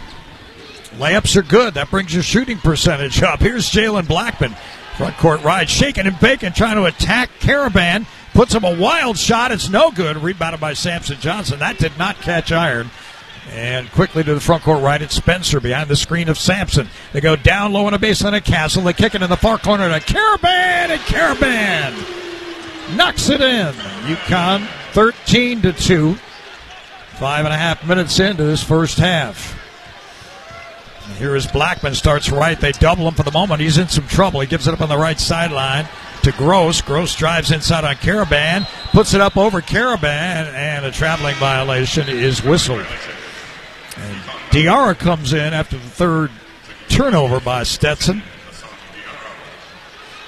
Layups are good. That brings your shooting percentage up. Here's Jalen Blackmon. Front court ride, shaking and baking, trying to attack Karaban. Puts him a wild shot. It's no good. Rebounded by Samson Johnson. That did not catch iron. And quickly to the front court right, it's Spencer behind the screen of Samson. They go down low on a baseline of Castle. They kick it in the far corner to Karaban, and Karaban knocks it in. UConn 13 to 2. Five and a half minutes into this first half. here is Blackmon starts right. They double him for the moment. He's in some trouble. He gives it up on the right sideline to Gross. Gross drives inside on Karaban, puts it up over Karaban, and a traveling violation is whistled. And Diarra comes in after the third turnover by Stetson.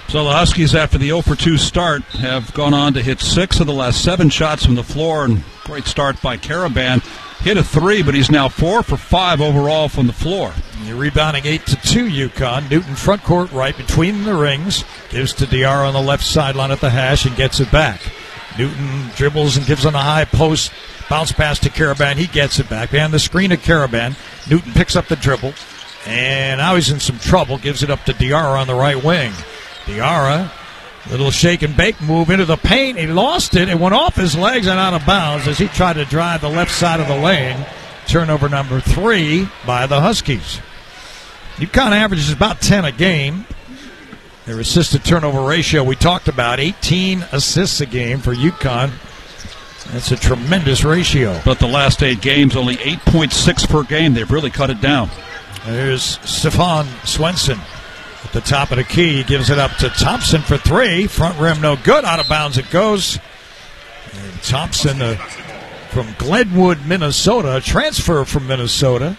So the Huskies, after the 0 for 2 start, have gone on to hit six of the last seven shots from the floor. And great start by Karaban. Hit a three, but he's now four for five overall from the floor. You're rebounding eight to two, UConn. Newton front court, right between the rings, gives to Diarra on the left sideline at the hash and gets it back. Newton dribbles and gives on a high post bounce pass to Karaban. He gets it back behind the screen of Karaban. Newton picks up the dribble, and now he's in some trouble. Gives it up to Diarra on the right wing. Diarra, little shake and bake move into the paint. He lost it. It went off his legs and out of bounds as he tried to drive the left side of the lane. Turnover number three by the Huskies. UConn averages about 10 a game. Their assist to turnover ratio we talked about 18 assists a game for UConn. That's a tremendous ratio. But the last eight games, only 8.6 per game. They've really cut it down. There's Stefan Swenson at the top of the key. He gives it up to Thompson for three. Front rim no good. Out of bounds it goes. And Thompson uh, from Glenwood, Minnesota, a transfer from Minnesota.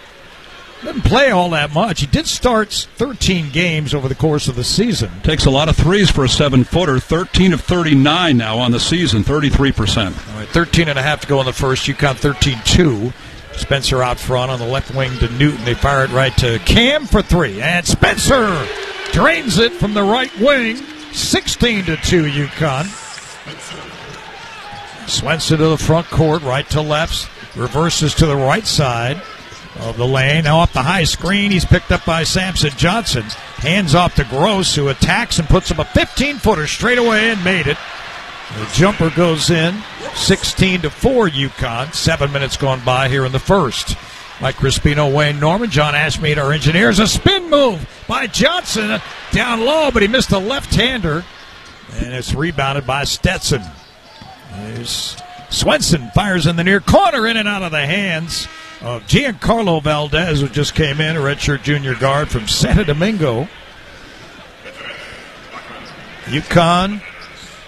Didn't play all that much. He did start 13 games over the course of the season. Takes a lot of threes for a seven footer. 13 of 39 now on the season, 33%. All right, 13 and a half to go in the first. UConn 13 2. Spencer out front on the left wing to Newton. They fire it right to Cam for three. And Spencer drains it from the right wing. 16 to 2 UConn. Swenson to the front court, right to left. Reverses to the right side of the lane. Now up the high screen. He's picked up by Samson Johnson. Hands off to Gross, who attacks and puts up a 15 footer straight away and made it. The jumper goes in. 16 to 4 UConn. Seven minutes gone by here in the first. Mike Crispino, Wayne Norman, John Ashmead, our engineers. A spin move by Johnson down low, but he missed a left hander. And it's rebounded by Stetson. There's Swenson fires in the near corner, in and out of the hands of Giancarlo Valdez, who just came in, a redshirt junior guard from Santo Domingo. UConn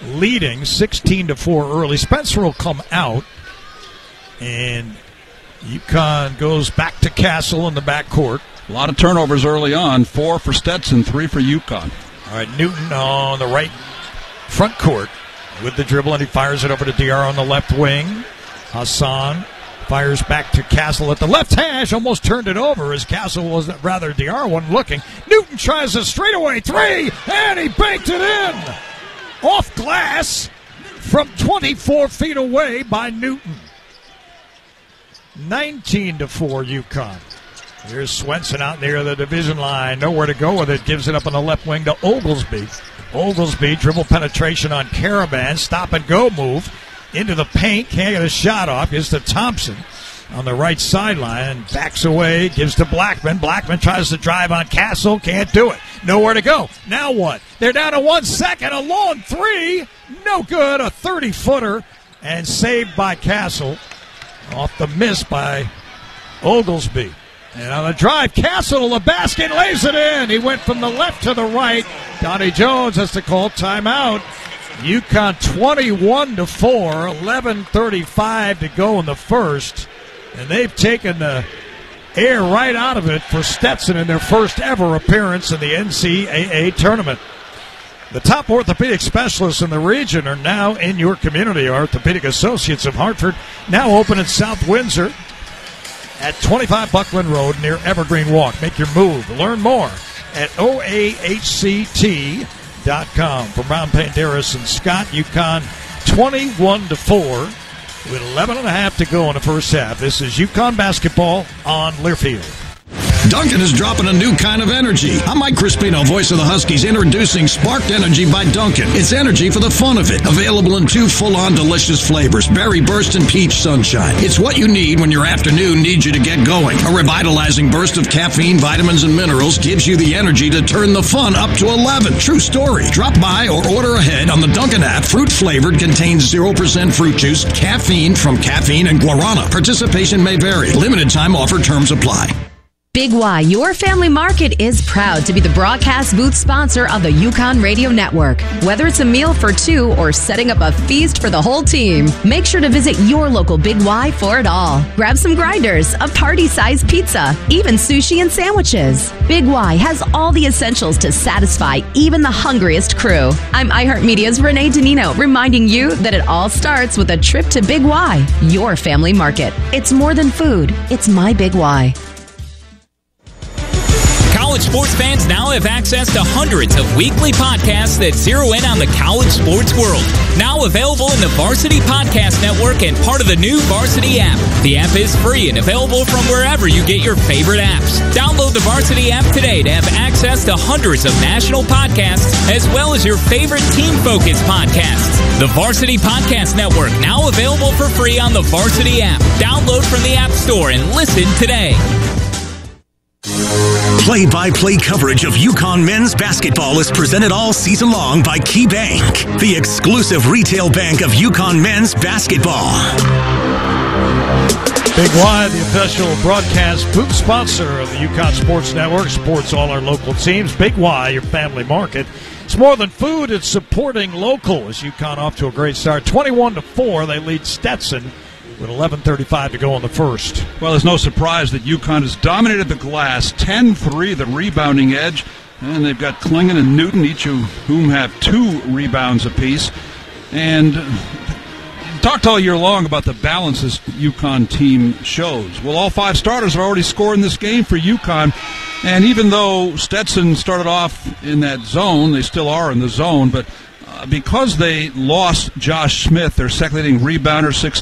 leading 16 to 4 early. Spencer will come out, and UConn goes back to Castle in the backcourt. A lot of turnovers early on. Four for Stetson, three for UConn. All right, Newton on the right front court with the dribble, and he fires it over to Diarra on the left wing. Hassan fires back to Castle at the left hash, almost turned it over as Castle was rather DR one looking. Newton tries a straightaway three, and he banked it in off glass from 24 feet away by Newton. 19 to 4 UConn. Here's Swenson out near the division line. Nowhere to go with it. Gives it up on the left wing to Oglesby. Oglesby dribble penetration on Karaban. Stop and go move into the paint. Can't get a shot off. Is to Thompson on the right sideline. Backs away. Gives to Blackmon. Blackmon tries to drive on Castle. Can't do it. Nowhere to go. Now what? They're down to one second. A long three. No good. A 30 footer. And saved by Castle. Off the miss by Oglesby. And on the drive, Castle, the basket, lays it in. He went from the left to the right. Donnie Jones has to call timeout. UConn 21 to 4, 11:35 to go in the first, and they've taken the air right out of it for Stetson in their first ever appearance in the NCAA tournament. The top orthopedic specialists in the region are now in your community. Orthopedic Associates of Hartford, now open in South Windsor at 25 Buckland Road near Evergreen Walk. Make your move. Learn more at oahct.com. From Brown Paindiris and Scott, UConn 21 to 4 with 11 and a half to go in the first half. This is UConn basketball on Learfield. Dunkin' is dropping a new kind of energy. I'm Mike Crispino, voice of the Huskies, introducing Sparked Energy by Dunkin'. It's energy for the fun of it. Available in two full-on delicious flavors, berry burst and peach sunshine. It's what you need when your afternoon needs you to get going. A revitalizing burst of caffeine, vitamins, and minerals gives you the energy to turn the fun up to 11. True story. Drop by or order ahead on the Dunkin' app. Fruit flavored contains 0% fruit juice, caffeine from caffeine and guarana. Participation may vary. Limited time offer terms apply. Big Y, your family market, is proud to be the broadcast booth sponsor of the UConn Radio Network. Whether it's a meal for two or setting up a feast for the whole team, make sure to visit your local Big Y for it all. Grab some grinders, a party sized pizza, even sushi and sandwiches. Big Y has all the essentials to satisfy even the hungriest crew. I'm iHeartMedia's Renee Danino, reminding you that it all starts with a trip to Big Y, your family market. It's more than food, it's my Big Y. College sports fans now have access to hundreds of weekly podcasts that zero in on the college sports world. Now available in the Varsity Podcast Network and part of the new Varsity app. The app is free and available from wherever you get your favorite apps. Download the Varsity app today to have access to hundreds of national podcasts as well as your favorite team focused podcasts. The Varsity Podcast Network now available for free on the Varsity app. Download from the App Store and listen today. Play by play coverage of UConn men's basketball is presented all season long by KeyBank, the exclusive retail bank of UConn men's basketball. Big Y, the official broadcast booth sponsor of the UConn Sports Network, supports all our local teams. Big Y, your family market. It's more than food, it's supporting local as UConn off to a great start. 21 to 4, they lead Stetson with 11.35 to go in the first. Well, there's no surprise that UConn has dominated the glass 10 3, the rebounding edge. And they've got Clingan and Newton, each of whom have two rebounds apiece. And talked all year long about the balance this UConn team shows. Well, all five starters are already scoring this game for UConn. And even though Stetson started off in that zone, they still are in the zone, but because they lost Josh Smith, their second leading rebounder, 6'9,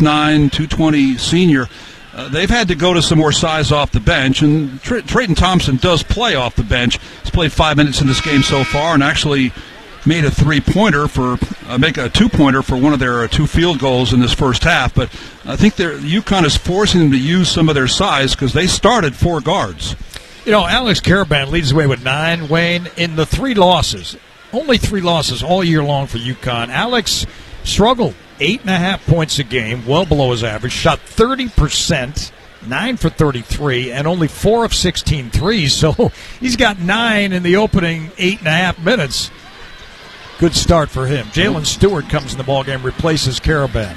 220 senior, uh, they've had to go to some more size off the bench. And Tr- Treyton Thompson does play off the bench. He's played five minutes in this game so far and actually made a three pointer for uh, make a two pointer for one of their uh, two field goals in this first half. But I think they're, UConn is forcing them to use some of their size because they started four guards. You know, Alex Karaban leads the way with nine. Wayne in the three losses, only three losses all year long for UConn. Alex struggled eight and a half points a game, well below his average. Shot thirty percent. 9 for 33 and only 4 of 16 threes. So he's got 9 in the opening 8.5 minutes. Good start for him. Jaylin Stewart comes in the ballgame, replaces Karaban.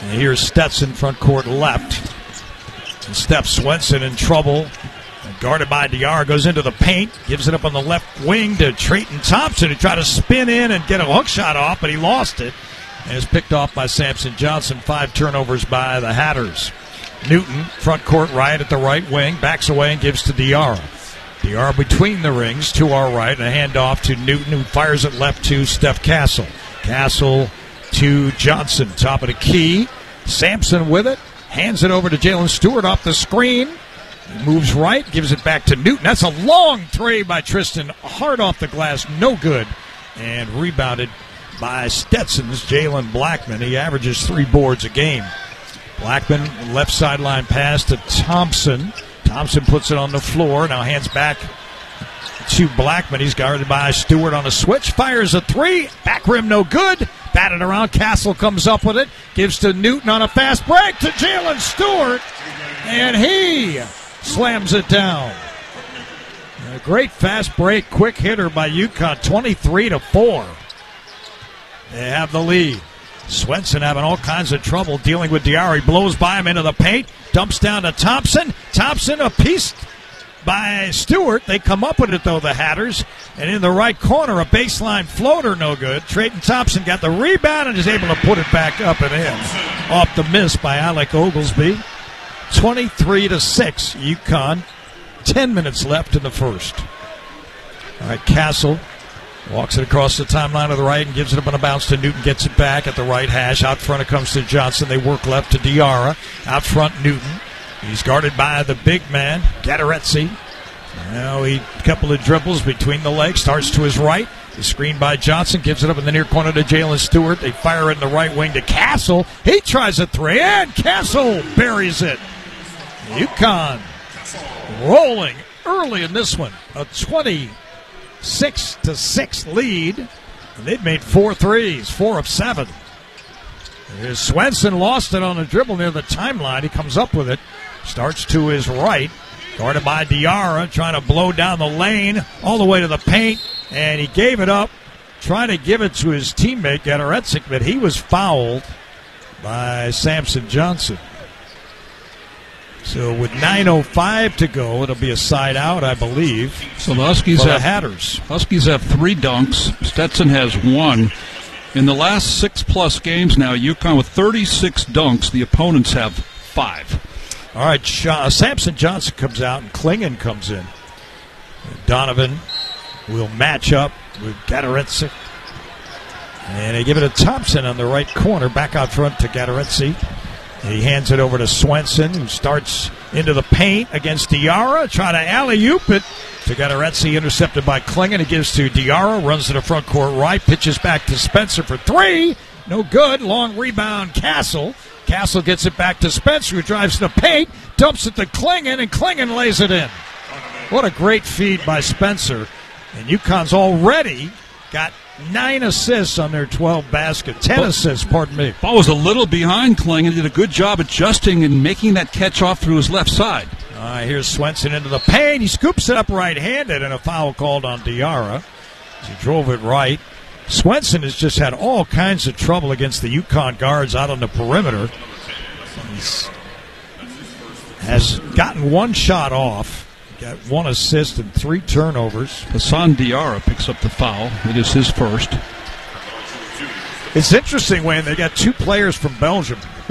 And here's Stetson front court left. And Steph Swenson in trouble. Guarded by Diarra, goes into the paint, gives it up on the left wing to Treyton Thompson, who tried to spin in and get a hook shot off, but he lost it. And is picked off by Samson Johnson. Five turnovers by the Hatters. Newton, front court right at the right wing, backs away and gives to Diarra. Diarra between the rings to our right, and a handoff to Newton, who fires it left to Steph Castle. Castle to Johnson, top of the key. Samson with it, hands it over to Jaylin Stewart off the screen. Moves right, gives it back to Newton. That's a long three by Tristen, hard off the glass, no good, and rebounded by Stetson's Jalen Blackmon. He averages three boards a game. Blackmon, left sideline pass to Thompson. Thompson puts it on the floor. Now hands back to Blackmon. He's guarded by Stewart on a switch. Fires a three. Back rim no good. Batted around. Castle comes up with it. Gives to Newton on a fast break to Jaylin Stewart. And he slams it down. A great fast break. Quick hitter by UConn. 23 to 4. They have the lead. Swenson having all kinds of trouble dealing with Diarra. Blows by him into the paint, dumps down to Thompson. Thompson a piece by Stewart. They come up with it though, the Hatters. And in the right corner, a baseline floater, no good. Treyton Thompson got the rebound and is able to put it back up and in. Off the miss by Alec Oglesby. 23 to 6, UConn. 10 minutes left in the first. All right, Castle Walks it across the timeline to the right and gives it up on a bounce to Newton. Gets it back at the right hash. Out front it comes to Johnson. They work left to Diarra. Out front Newton. He's guarded by the big man, Gateretse. Now he a couple of dribbles between the legs. Starts to his right. The screen by Johnson gives it up in the near corner to Jaylin Stewart. They fire it in the right wing to Castle. He tries a three and Castle buries it. UConn rolling early in this one. A 26 to six lead. And they've made four threes, four of seven. Here's Swenson lost it on a dribble near the timeline. He comes up with it, starts to his right, Guarded by Diarra, trying to blow down the lane all the way to the paint, and he gave it up, trying to give it to his teammate Gateretse, but he was fouled by Samson Johnson. So with 9:05 to go, it'll be a side out, I believe. So the Huskies for the have Hatters. Huskies have three dunks. Stetson has one. In the last six plus games now, UConn with 36 dunks. The opponents have five. All right, Sha- uh, Samson Johnson comes out and Clingan comes in. Donovan will match up with Gateretse. And they give it to Thompson on the right corner, back out front to Gateretse. He hands it over to Swenson, who starts into the paint against Diarra, trying to alley oop it to Gateretse, intercepted by Clingan. He gives to Diarra, runs to the front court right, pitches back to Spencer for three. No good. Long rebound, Castle. Castle gets it back to Spencer, who drives to the paint, dumps it to Clingan, and Clingan lays it in. What a great feed by Spencer. And UConn's already got nine assists on their 12 baskets. 10 assists, pardon me. Ball was a little behind Clingan Did a good job adjusting and making that catch off through his left side. Right, here's Swenson into the paint. He scoops it up right handed, and a foul called on Diarra. He drove it right. Swenson has just had all kinds of trouble against the UConn guards out on the perimeter. He's has gotten one shot off, got one assist and three turnovers. Hassan Diarra picks up the foul. It is his first. It's interesting, Wayne. They got two players from Belgium.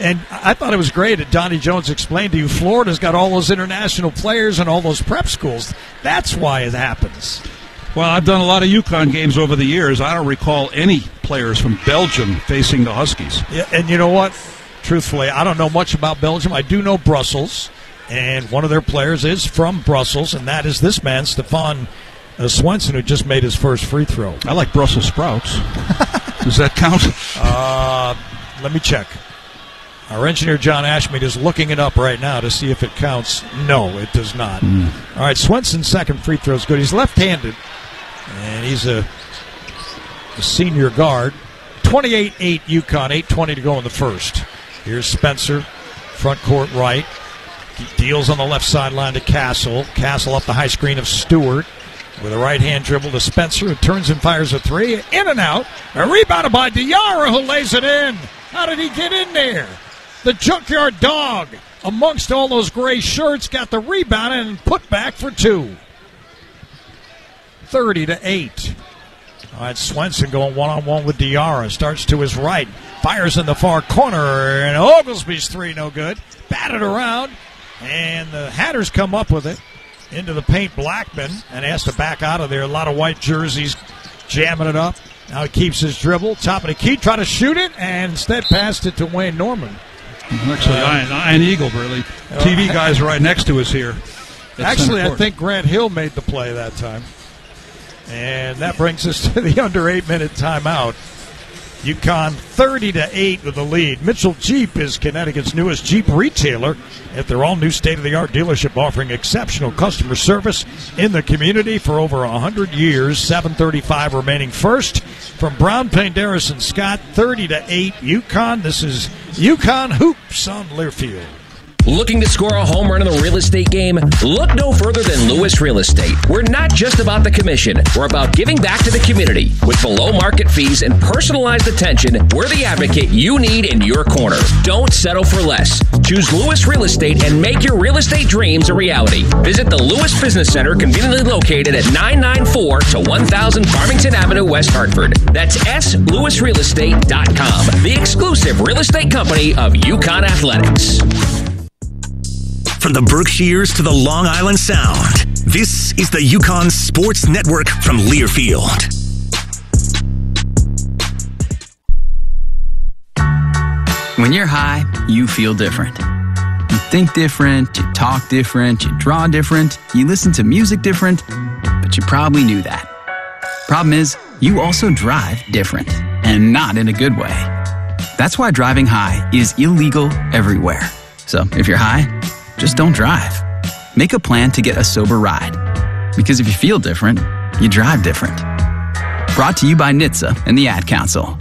and I thought it was great that Donnie Jones explained to you Florida's got all those international players and all those prep schools. That's why it happens. Well, I've done a lot of UConn games over the years. I don't recall any players from Belgium facing the Huskies. Yeah, and you know what? Truthfully, I don't know much about Belgium. I do know Brussels, and one of their players is from Brussels, and that is this man, Stefan uh, Swenson, who just made his first free throw. I like Brussels sprouts. Does that count? Uh, let me check. Our engineer John Ashmead is looking it up right now to see if it counts. No, it does not. Hmm. All right, Swenson's second free throw is good. He's left-handed, and he's a, a senior guard. 28-8 UConn, 8.20 to go in the first. Here's Spencer, front court right. Deals on the left sideline to Castle. Castle up the high screen of Stewart with a right hand dribble to Spencer, who turns and fires a three. In and out. A rebounded by Diarra, who lays it in. How did he get in there? The junkyard dog, amongst all those gray shirts, got the rebound and put back for two. 30 to 8. All right, Swenson going one on one with Diarra. Starts to his right. Fires in the far corner. And Oglesby's three, no good. Batted around. And the Hatters come up with it into the paint. Blackmon and has to back out of there. A lot of white jerseys jamming it up. Now he keeps his dribble. Top of the key. Try to shoot it. And instead passed it to Wayne Norman. Actually, Ian, Ian Eagle, really. Uh, TV guys right next to us here. Actually, I think Grant Hill made the play that time. And that brings us to the under eight minute timeout. UConn 30 to 8 with the lead. Mitchell Jeep is Connecticut's newest Jeep retailer at their all new state of the art dealership offering exceptional customer service in the community for over 100 years. 735 remaining first from Brown, Paindiris, and Scott 30 to 8 UConn. This is UConn Hoops on Learfield. Looking to score a home run in the real estate game? Look no further than Lewis Real Estate. We're not just about the commission, we're about giving back to the community. With below market fees and personalized attention, we're the advocate you need in your corner. Don't settle for less. Choose Lewis Real Estate and make your real estate dreams a reality. Visit the Lewis Business Center, conveniently located at 994 to 1000 Farmington Avenue, West Hartford. That's slewisrealestate.com, the exclusive real estate company of UConn Athletics. From the Berkshires to the Long Island Sound, this is the UConn Sports Network from Learfield. When you're high, you feel different. You think different, you talk different, you draw different, you listen to music different, but you probably knew that. Problem is, you also drive different, and not in a good way. That's why driving high is illegal everywhere. So if you're high, just don't drive. Make a plan to get a sober ride. Because if you feel different, you drive different. Brought to you by NHTSA and the Ad Council.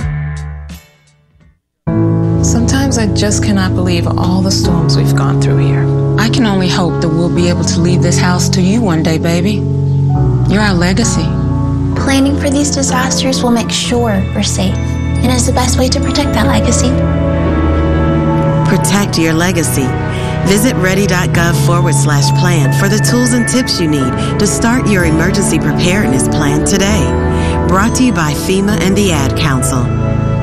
Sometimes I just cannot believe all the storms we've gone through here. I can only hope that we'll be able to leave this house to you one day, baby. You're our legacy. Planning for these disasters will make sure we're safe and is the best way to protect that legacy. Protect your legacy. Visit ready.gov forward slash plan for the tools and tips you need to start your emergency preparedness plan today. Brought to you by FEMA and the Ad Council.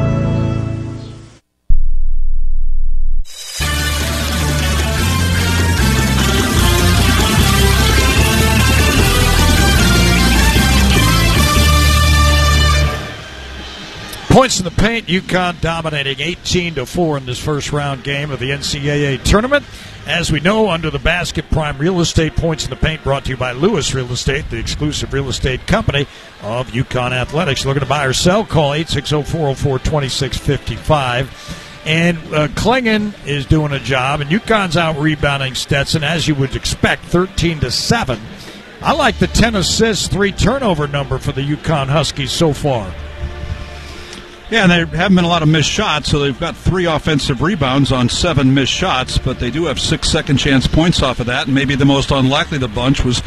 Points in the paint, UConn dominating 18 to 4 in this first round game of the NCAA tournament. As we know, under the Basket Prime Real Estate Points in the Paint brought to you by Lewis Real Estate, the exclusive real estate company of UConn Athletics. Looking to buy or sell? Call 860 404 2655. And uh, Clingan is doing a job, and UConn's out rebounding Stetson, as you would expect, 13 to 7. I like the 10 assists, 3 turnover number for the UConn Huskies so far. Yeah, and there haven't been a lot of missed shots, so they've got three offensive rebounds on seven missed shots, but they do have six second chance points off of that, and maybe the most unlikely of the bunch was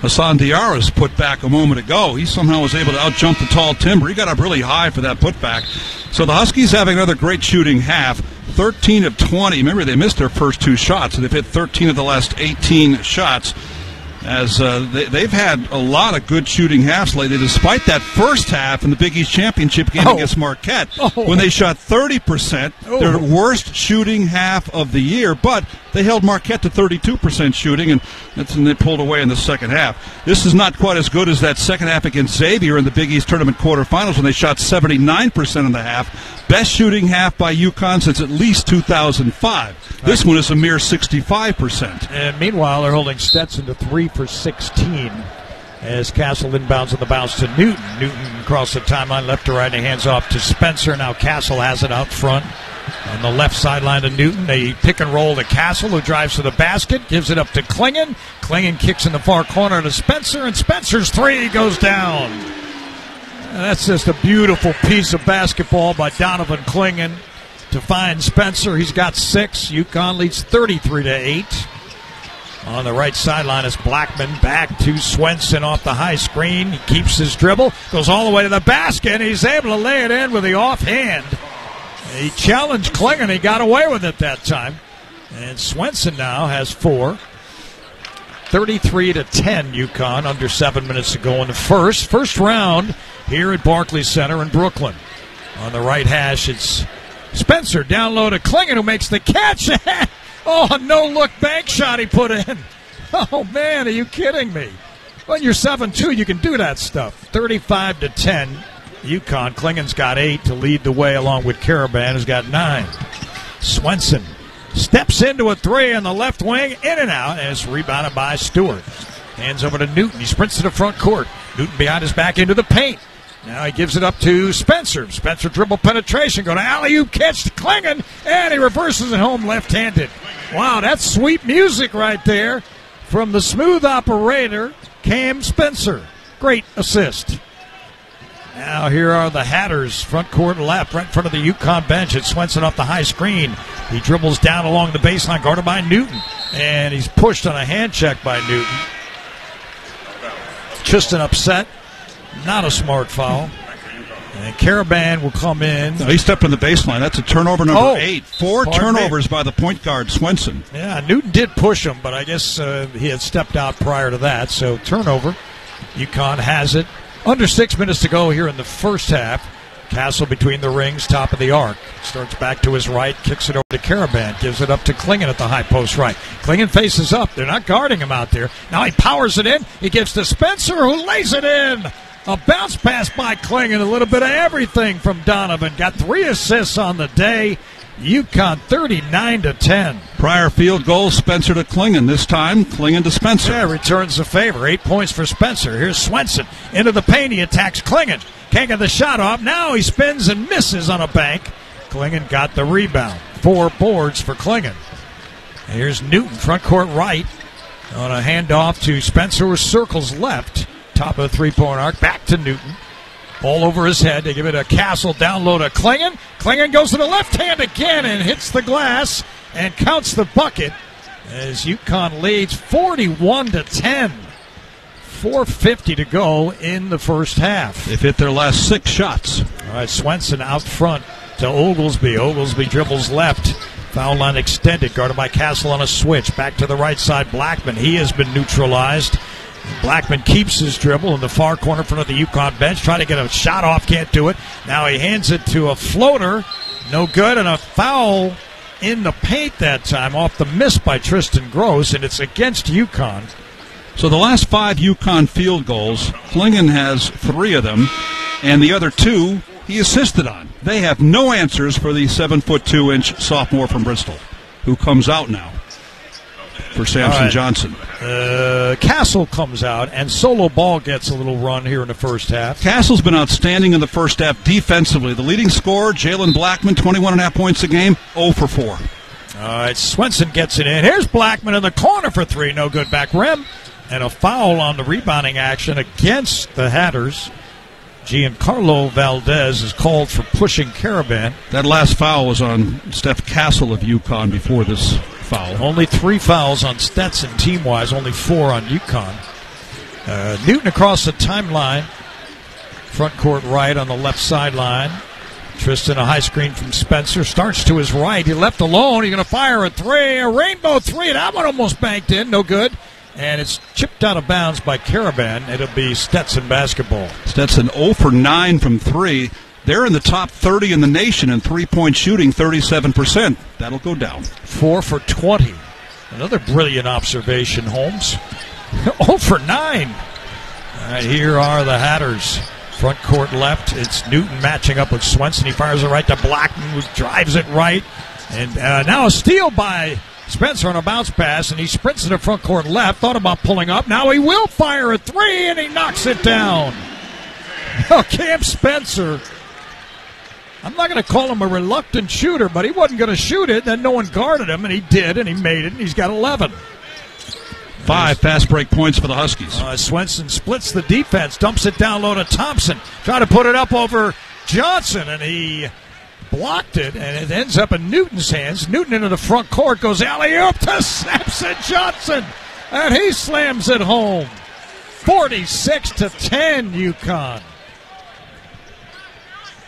Hassan Diarra's put back a moment ago. He somehow was able to outjump the tall timber. He got up really high for that putback. So the Huskies having another great shooting half. 13 of 20. Remember, they missed their first two shots, so they've hit 13 of the last 18 shots as uh, they, have had a lot of good shooting halves lately, despite that first half in the Big East Championship game oh. against Marquette, oh. when they shot 30%, oh. their worst shooting half of the year, but they held Marquette to 32% shooting, and, that's and they pulled away in the second half. This is not quite as good as that second half against Xavier in the Big East Tournament quarterfinals when they shot 79% in the half. Best shooting half by UConn since at least 2005. This one is a mere 65%. And meanwhile, they're holding Stetson to 3 for 16 as Castle inbounds on the bounce to Newton. Newton across the timeline, left to right, and hands off to Spencer. Now Castle has it out front. On the left sideline to Newton, they pick and roll to Castle, who drives to the basket, gives it up to Clingan. Clingan kicks in the far corner to Spencer, and Spencer's three goes down. And that's just a beautiful piece of basketball by Donovan Clingan to find Spencer. He's got six. UConn leads 33 to 8. On the right sideline is Blackmon back to Swenson off the high screen. He keeps his dribble, goes all the way to the basket, and he's able to lay it in with the offhand. He challenged Clingan. He got away with it that time. And Swenson now has four. 33 to 10 UConn under seven minutes to go in the first. First round here at Barclays Center in Brooklyn. On the right hash, it's Spencer down low to Clingan who makes the catch. oh, no look bank shot he put in. Oh, man, are you kidding me? When you're 7 2, you can do that stuff. 35 to 10. UConn. Clingan's got eight to lead the way, along with Karaban, who's got nine. Swenson steps into a three on the left wing, in and out, and it's rebounded by Stewart. Hands over to Newton. He sprints to the front court. Newton behind his back into the paint. Now he gives it up to Spencer. Spencer dribble penetration. Go to alley oop catch to Clingan, and he reverses it home left handed. Wow, that's sweet music right there from the smooth operator, Cam Spencer. Great assist. Now here are the Hatters, front court left, right in front of the UConn bench. It's Swenson off the high screen. He dribbles down along the baseline, guarded by Newton, and he's pushed on a hand check by Newton. Just an upset, not a smart foul. And Karaban will come in. No, he stepped on the baseline. That's a turnover number oh, eight. Four turnovers me. by the point guard, Swenson. Yeah, Newton did push him, but I guess uh, he had stepped out prior to that. So turnover. UConn has it. Under six minutes to go here in the first half. Castle between the rings, top of the arc. Starts back to his right, kicks it over to Karaban, gives it up to Clingan at the high post right. Clingan faces up. They're not guarding him out there. Now he powers it in. He gives to Spencer, who lays it in. A bounce pass by Clingan. A little bit of everything from Donovan. Got three assists on the day. UConn 39 to 10. Prior field goal, Spencer to Clingan. This time, Clingan to Spencer. Yeah, returns the favor. Eight points for Spencer. Here's Swenson into the paint. He attacks Clingan. Can't get the shot off. Now he spins and misses on a bank. Clingan got the rebound. Four boards for Clingan. Here's Newton, front court right, on a handoff to Spencer, who circles left. Top of the three point arc. Back to Newton. Ball over his head. They give it a Castle down low to Clingan. Clingan goes to the left hand again and hits the glass and counts the bucket. as UConn leads 41 to 10. 450 to go in the first half. They've hit their last six shots. All right, Swenson out front to Oglesby. Oglesby dribbles left. Foul line extended, guarded by Castle on a switch. Back to the right side, Blackmon. He has been neutralized. Blackmon keeps his dribble in the far corner in front of the UConn bench, trying to get a shot off, can't do it. Now he hands it to a floater, no good, and a foul in the paint that time off the miss by Tristan Gross, and it's against UConn. So the last five UConn field goals, Clingan has three of them, and the other two he assisted on. They have no answers for the seven foot two inch sophomore from Bristol, who comes out now for Samson right. Johnson. Uh, Castle comes out, and Solo Ball gets a little run here in the first half. Castle's been outstanding in the first half defensively. The leading scorer, Jalen Blackmon, 21 and a half points a game, 0 for 4. All right, Swenson gets it in. Here's Blackmon in the corner for three. No good back rim. And a foul on the rebounding action against the Hatters. Giancarlo Valdez is called for pushing Karaban. That last foul was on Steph Castle of UConn before this foul. Only three fouls on Stetson team wise, only four on UConn. Uh, Newton across the timeline. Front court right on the left sideline. Tristen, a high screen from Spencer, starts to his right. He left alone. He's going to fire a three, a rainbow three. That one almost banked in. No good. And it's chipped out of bounds by Karaban. It'll be Stetson basketball. Stetson 0 for 9 from 3. They're in the top 30 in the nation in three point shooting, 37%. That'll go down. 4 for 20. Another brilliant observation, Holmes. 0 for 9. All right, here are the Hatters. Front court left. It's Newton matching up with Swenson. He fires it right to Blackmon, who drives it right. And uh, now a steal by Spencer on a bounce pass, and he sprints to the front court left. Thought about pulling up. Now he will fire a three, and he knocks it down. Oh, Cam Spencer. I'm not going to call him a reluctant shooter, but he wasn't going to shoot it. Then no one guarded him, and he did, and he made it, and he's got 11. Five fast break points for the Huskies. Uh, Swenson splits the defense, dumps it down low to Thompson. Try to put it up over Johnson, and he blocked it, and it ends up in Newton's hands. Newton into the front court goes alley up to Samson Johnson, and he slams it home. 46 to 10, UConn.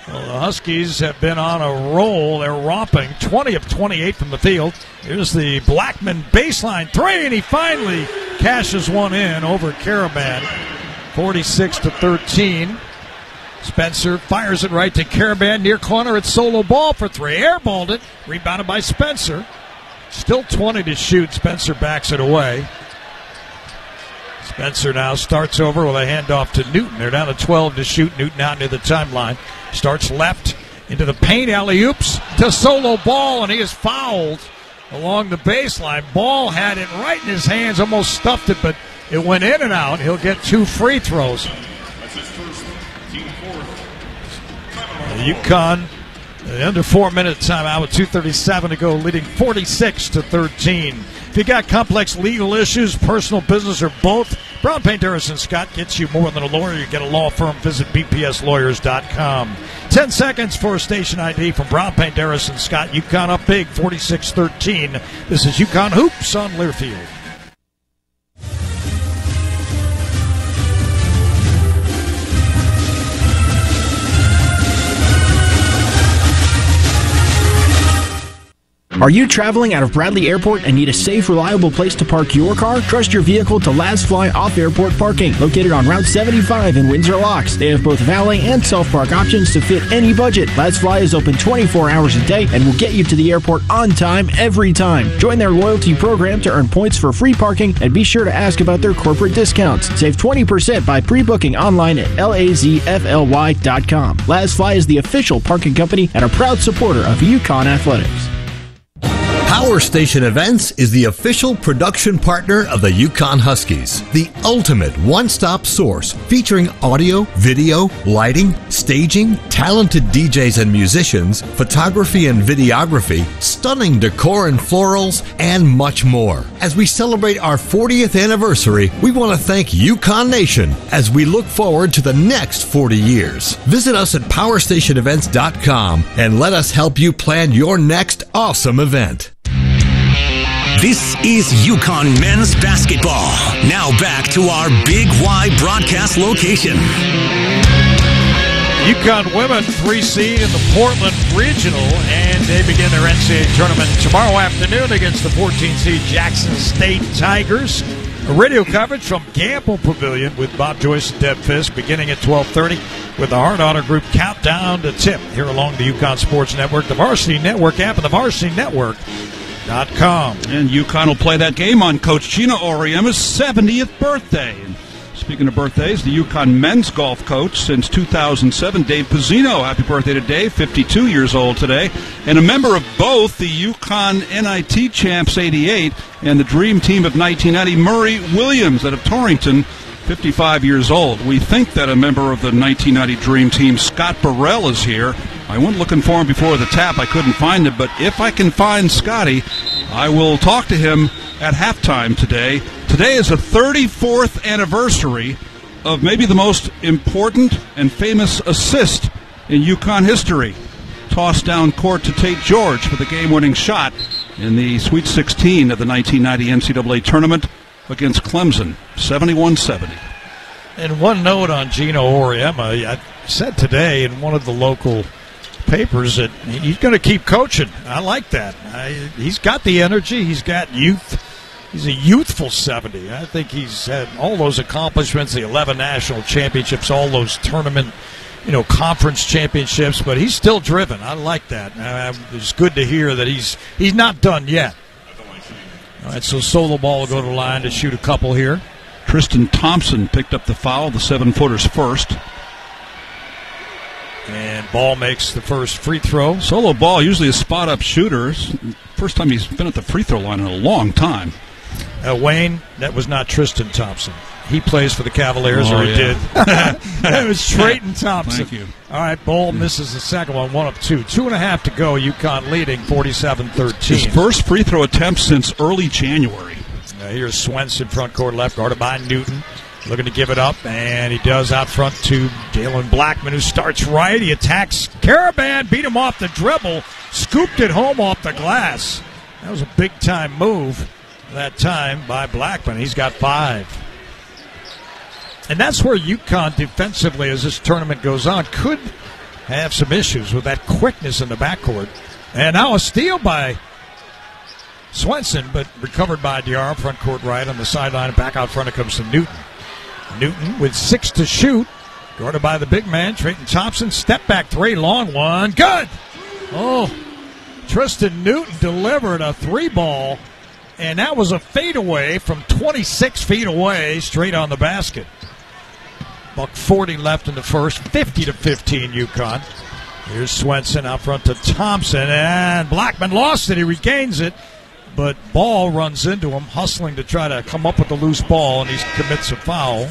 Well, the Huskies have been on a roll. They're romping 20 of 28 from the field. Here's the Blackmon baseline three, and he finally cashes one in over Karaban. 46 to 13. Spencer fires it right to Karaban near corner. It's solo ball for three. Airballed it. Rebounded by Spencer. Still 20 to shoot. Spencer backs it away. Spencer now starts over with a handoff to Newton. They're down to 12 to shoot. Newton out near the timeline. Starts left into the paint. Alley oops to solo ball, and he is fouled along the baseline. Ball had it right in his hands, almost stuffed it, but it went in and out. He'll get two free throws. UConn, under four minute timeout with 2.37 to go, leading 46 to 13. If you got complex legal issues, personal business, or both, Brown Paindiris and Scott gets you more than a lawyer. You get a law firm. Visit bpslawyers.com. 10 seconds for a station ID from Brown Paindiris and Scott. UConn up big, 46 13. This is UConn Hoops on Learfield. Are you traveling out of Bradley Airport and need a safe, reliable place to park your car? Trust your vehicle to Laz Fly Off Airport Parking, located on Route 75 in Windsor Locks. They have both valet and self-park options to fit any budget. Laz Fly is open 24 hours a day and will get you to the airport on time every time. Join their loyalty program to earn points for free parking and be sure to ask about their corporate discounts. Save 20% by pre-booking online at lazfly.com. Laz Fly is the official parking company and a proud supporter of UConn Athletics. Power Station Events is the official production partner of the UConn Huskies, the ultimate one stop source featuring audio, video, lighting, staging, talented DJs and musicians, photography and videography, stunning decor and florals, and much more. As we celebrate our 40th anniversary, we want to thank UConn Nation as we look forward to the next 40 years. Visit us at powerstationevents.com and let us help you plan your next awesome event. This is UConn men's basketball. Now back to our Big Y broadcast location. UConn women three seed in the Portland Regional, and they begin their NCAA tournament tomorrow afternoon against the 14 seed Jackson State Tigers. Radio coverage from Gampel Pavilion with Bob Joyce and Deb Fisk beginning at 12:30 with the Hard Honor Group countdown to tip here along the UConn Sports Network, the Varsity Network app, and the Varsity Network.com. And UConn will play that game on Coach Geno Auriemma's 70th birthday. And speaking of birthdays, the UConn men's golf coach since 2007, Dave Pezzino. Happy birthday to Dave, 52 years old today. And a member of both the UConn NIT Champs 88 and the Dream Team of 1990, Murray Williams out of Torrington. 55 years old. We think that a member of the 1990 Dream Team, Scott Burrell, is here. I went looking for him before the tap. I couldn't find him, but if I can find Scotty, I will talk to him at halftime today. Today is the 34th anniversary of maybe the most important and famous assist in UConn history. Tossed down court to Tate George for the game winning shot in the Sweet 16 of the 1990 NCAA tournament against Clemson, 71 70. And one note on Geno Auriemma, I said today in one of the local papers that he's going to keep coaching. I like that. I, he's got the energy. He's got youth. He's a youthful 70. I think he's had all those accomplishments, the 11 national championships, all those tournament, you know, conference championships, but he's still driven. I like that. Uh, it's good to hear that he's he's not done yet. All right, so solo ball will go to the line to shoot a couple here. Tristan Thompson picked up the foul, the seven footers first. And ball makes the first free throw. Solo ball, usually a spot up shooter. First time he's been at the free throw line in a long time. Uh, Wayne, that was not Tristan Thompson. He plays for the Cavaliers, Oh, or he yeah. did. that was Treyton Thompson. Thank you. All right, Ball misses the second one, one of two. Two and a half to go. UConn leading 47 13. His 13. first free throw attempt since early January. Now here's Swenson, front court left, guarded by Newton. Looking to give it up, and he does out front to Jalen Blackmon, who starts right. He attacks Karaban, beat him off the dribble, scooped it home off the glass. That was a big time move that time by Blackmon. He's got five. And that's where UConn defensively, as this tournament goes on, could have some issues with that quickness in the backcourt. And now a steal by Swenson, but recovered by Diarra, front court right on the sideline. Back out front it comes to Newton. Newton with six to shoot. Guarded by the big man, Treyton Thompson. Step back three, long one. Good! Oh, Tristen Newton delivered a three ball, and that was a fadeaway from 26 feet away, straight on the basket. Buck 40 left in the first, 50 to 15 UConn. Here's Swenson out front to Thompson, and Blackmon lost it. He regains it, but Ball runs into him, hustling to try to come up with the loose ball, and he commits a foul.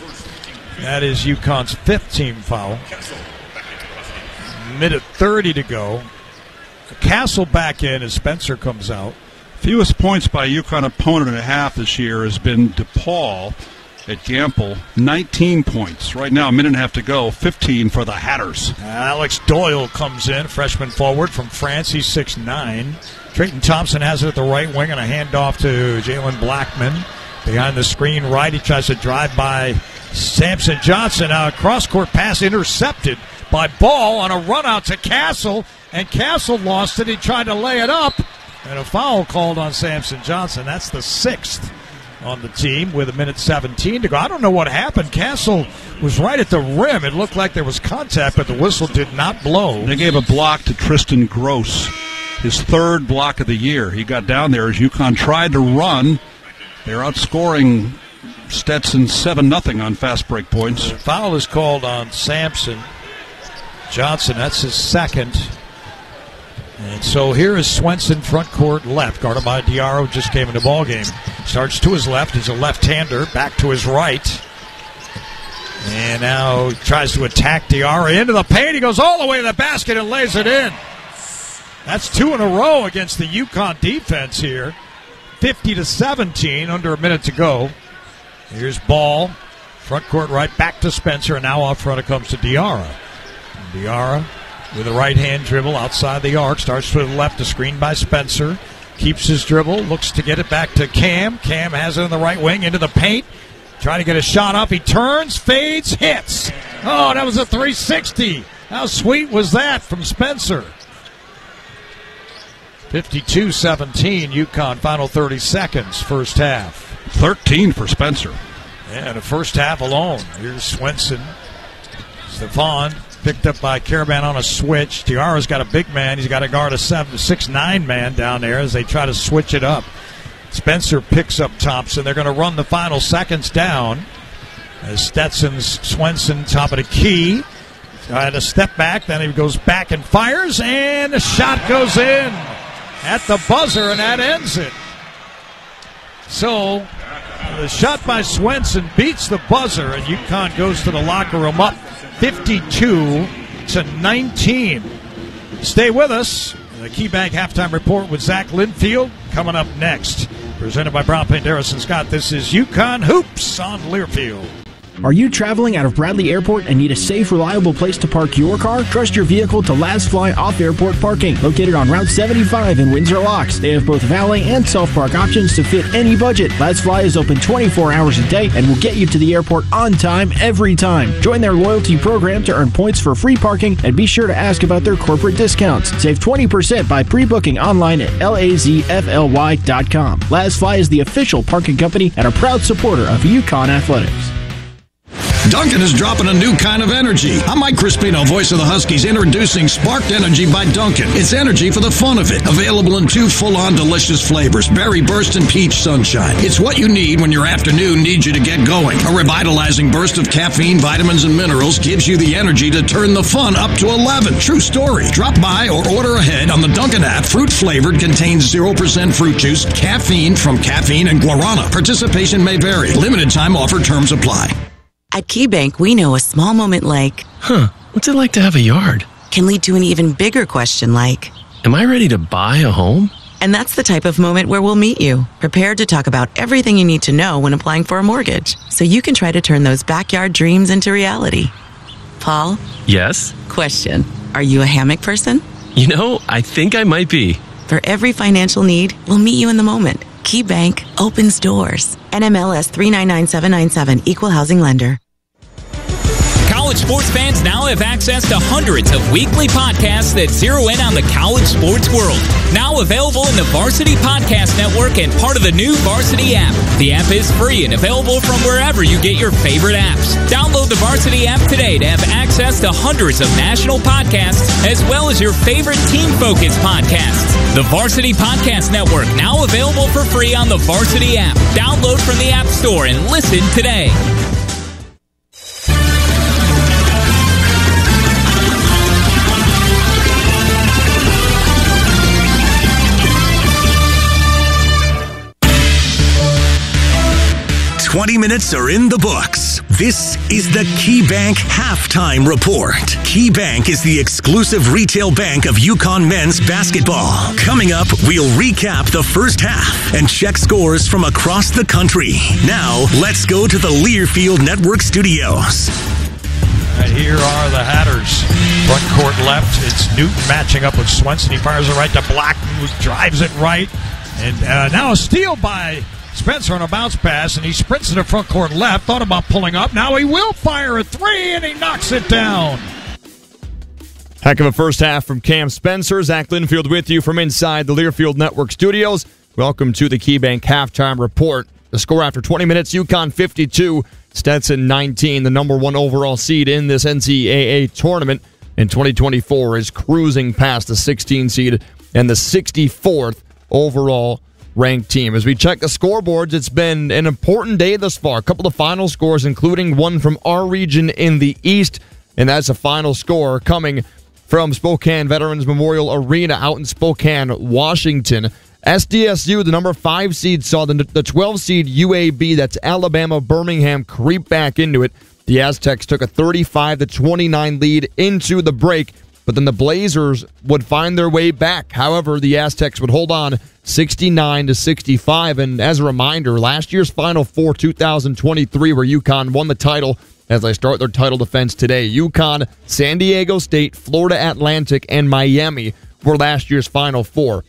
That is UConn's fifth team foul. Minute 30 to go. Castle back in as Spencer comes out. Fewest points by UConn opponent and a half this year has been DePaul at Gampel, 19 points. Right now, a minute and a half to go. 15 for the Hatters. Alex Doyle comes in, freshman forward from France. He's 6'9. Treyton Thompson has it at the right wing and a handoff to Jalen Blackmon. Behind the screen right, he tries to drive by Samson Johnson. A cross court pass intercepted by Ball on a run out to Castle, and Castle lost it. He tried to lay it up, and a foul called on Samson Johnson. That's the sixth on the team with a minute 17 to go. I don't know what happened. Castle was right at the rim. It looked like there was contact, but the whistle did not blow. They gave a block to Tristan Gross, his third block of the year. He got down there as UConn tried to run. They're outscoring Stetson 7 0 on fast break points. Foul is called on Samson Johnson. That's his second. And so here is Swenson front court left, guarded by Diarra, who just came in the ball game. Starts to his left. He's a left-hander. Back to his right. And now tries to attack Diarra into the paint. He goes all the way to the basket and lays it in. That's two in a row against the UConn defense here. 50 to 17, under a minute to go. Here's Ball, front court right, back to Spencer, and now off front it comes to Diarra. Diarra with a right hand dribble outside the arc, starts to the left, a screen by Spencer. Keeps his dribble, looks to get it back to Cam. Cam has it in the right wing into the paint. Trying to get a shot off. He turns, fades, hits. Oh, that was a 360. How sweet was that from Spencer? 52 17, UConn, final 30 seconds, first half. 13 for Spencer. Yeah, the first half alone. Here's Swenson. Stefan picked up by Karaban on a switch. Diarra's got a big man. He's got to guard a seven, six, nine man down there as they try to switch it up. Spencer picks up Thompson. They're going to run the final seconds down. As Stetson's Swenson, top of the key. Tried a step back, then he goes back and fires, and the shot goes in at the buzzer, and that ends it. So the shot by Swenson beats the buzzer, and UConn goes to the locker room up 52 to 19. Stay with us. The KeyBank halftime report with Zach Linfield coming up next. Presented by Brown Paindiris and Scott. This is UConn Hoops on Learfield. Mm-hmm. Are you traveling out of Bradley Airport and need a safe, reliable place to park your car? Trust your vehicle to Laz Fly Off Airport Parking, located on Route 75 in Windsor Locks. They have both valet and self park options to fit any budget. Laz Fly is open 24 hours a day and will get you to the airport on time every time. Join their loyalty program to earn points for free parking and be sure to ask about their corporate discounts. Save 20% by pre booking online at lazfly.com. Laz Fly is the official parking company and a proud supporter of UConn Athletics. Dunkin' is dropping a new kind of energy. I'm Mike Crispino, voice of the Huskies, introducing Sparked Energy by Dunkin'. It's energy for the fun of it. Available in two full-on delicious flavors, berry burst and peach sunshine. It's what you need when your afternoon needs you to get going. A revitalizing burst of caffeine, vitamins, and minerals gives you the energy to turn the fun up to 11. True story. Drop by or order ahead on the Dunkin' app. Fruit flavored contains 0% fruit juice, caffeine from caffeine and guarana. Participation may vary. Limited time offer terms apply. At KeyBank, we know a small moment like, huh, what's it like to have a yard? Can lead to an even bigger question like, am I ready to buy a home? And that's the type of moment where we'll meet you, prepared to talk about everything you need to know when applying for a mortgage, so you can try to turn those backyard dreams into reality. Paul? Yes? Question Are you a hammock person? You know, I think I might be. For every financial need, we'll meet you in the moment. KeyBank opens doors. NMLS 399797, Equal Housing Lender. College sports fans now have access to hundreds of weekly podcasts that zero in on the college sports world. Now available in the Varsity Podcast Network and part of the new Varsity app. The app is free and available from wherever you get your favorite apps. Download the Varsity app today to have access to hundreds of national podcasts as well as your favorite team focused podcasts. The Varsity Podcast Network now available for free on the Varsity app. Download from the App Store and listen today. Twenty minutes are in the books. This is the KeyBank Halftime Report. KeyBank is the exclusive retail bank of UConn men's basketball. Coming up, we'll recap the first half and check scores from across the country. Now, let's go to the Learfield Network studios. Right here are the Hatters. Front court left. It's Newton matching up with Swenson. He fires it right to Blackman, who drives it right. And uh, now a steal by Spencer on a bounce pass, and he sprints to the front court left. Thought about pulling up. Now he will fire a three, and he knocks it down. Heck of a first half from Cam Spencer. Zach Linfield with you from inside the Learfield Network studios. Welcome to the KeyBank Halftime Report. The score after 20 minutes, UConn 52, Stetson 19, the number one overall seed in this NCAA tournament in 2024 is cruising past the 16 seed and the 64th overall ranked team. As we check the scoreboards, it's been an important day thus far. A couple of final scores, including one from our region in the East, and that's a final score coming from Spokane Veterans Memorial Arena out in Spokane, Washington. SDSU, the number five seed, saw the, the 12 seed UAB, that's Alabama Birmingham, creep back into it. The Aztecs took a 35 to 29 lead into the break, but then the Blazers would find their way back. However, the Aztecs would hold on 69 to 65. And as a reminder, last year's Final Four 2023, where UConn won the title as they start their title defense today. UConn, San Diego State, Florida Atlantic, and Miami were last year's Final Four.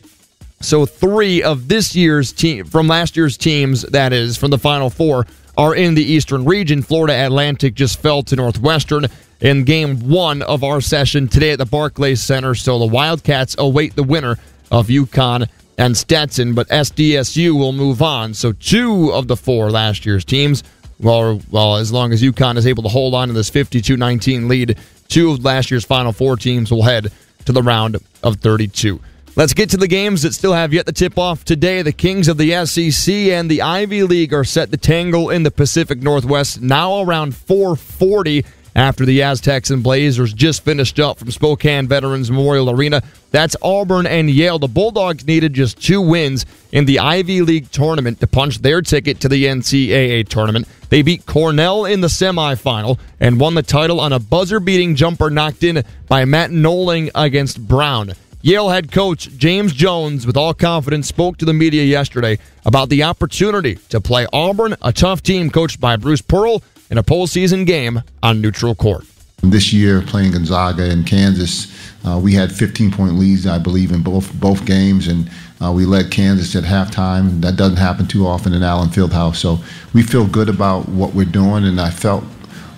So three of this year's team from last year's teams, that is from the Final Four, are in the Eastern region. Florida Atlantic just fell to Northwestern in Game One of our session today at the Barclays Center. So the Wildcats await the winner of UConn and Stetson, but SDSU will move on. So two of the four last year's teams, well, well, as long as UConn is able to hold on to this 52-19 lead, two of last year's Final Four teams will head to the round of 32. Let's get to the games that still have yet to tip off today. The Kings of the SEC and the Ivy League are set to tangle in the Pacific Northwest now around 440 after the Aztecs and Blazers just finished up from Spokane Veterans Memorial Arena. That's Auburn and Yale. The Bulldogs needed just two wins in the Ivy League tournament to punch their ticket to the NCAA tournament. They beat Cornell in the semifinal and won the title on a buzzer beating jumper knocked in by Matt Knowling against Brown. Yale head coach James Jones, with all confidence, spoke to the media yesterday about the opportunity to play Auburn, a tough team coached by Bruce Pearl, in a postseason game on neutral court. This year, playing Gonzaga and Kansas, uh, we had 15 point leads, I believe, in both both games, and uh, we led Kansas at halftime. That doesn't happen too often in Allen Fieldhouse, so we feel good about what we're doing, and I felt.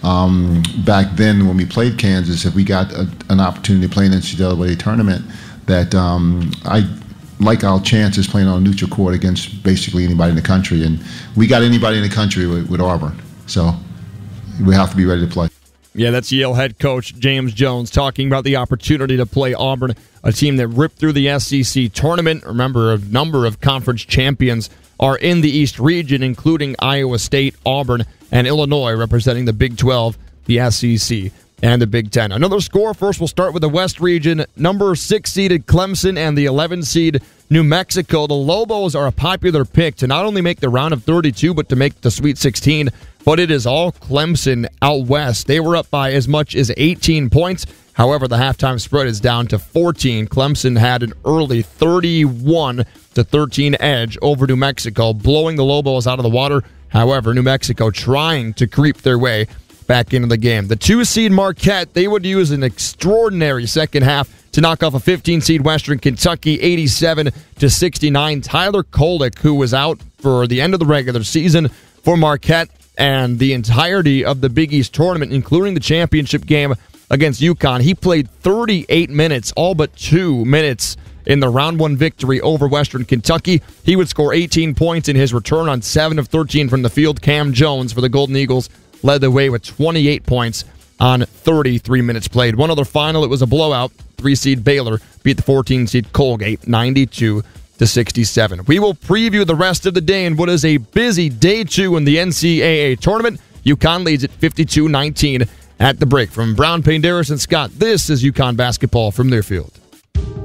Um, back then, when we played Kansas, if we got a, an opportunity to play in the NCAA tournament, that um, I like our chances playing on a neutral court against basically anybody in the country. And we got anybody in the country with, with Auburn. So we have to be ready to play. Yeah, that's Yale head coach James Jones talking about the opportunity to play Auburn, a team that ripped through the SEC tournament. Remember, a number of conference champions are in the East region, including Iowa State, Auburn, and Illinois, representing the Big 12, the SEC, and the Big Ten. Another score first, we'll start with the West region. Number six seeded Clemson and the 11 seed New Mexico. The Lobos are a popular pick to not only make the round of 32, but to make the Sweet 16 but it is all Clemson out west. They were up by as much as 18 points. However, the halftime spread is down to 14. Clemson had an early 31 to 13 edge over New Mexico, blowing the Lobos out of the water. However, New Mexico trying to creep their way back into the game. The two seed Marquette, they would use an extraordinary second half to knock off a 15 seed Western Kentucky 87 to 69. Tyler Kolek, who was out for the end of the regular season for Marquette, and the entirety of the Big East tournament, including the championship game against UConn. He played 38 minutes, all but two minutes in the round one victory over Western Kentucky. He would score 18 points in his return on 7 of 13 from the field. Kam Jones for the Golden Eagles led the way with 28 points on 33 minutes played. One other final, it was a blowout. Three seed Baylor beat the 14 seed Colgate 92 to 67. We will preview the rest of the day in what is a busy day two in the NCAA tournament. UConn leads at 52 19 at the break. From Brown, Paindiris, and Scott, this is UConn basketball from Learfield.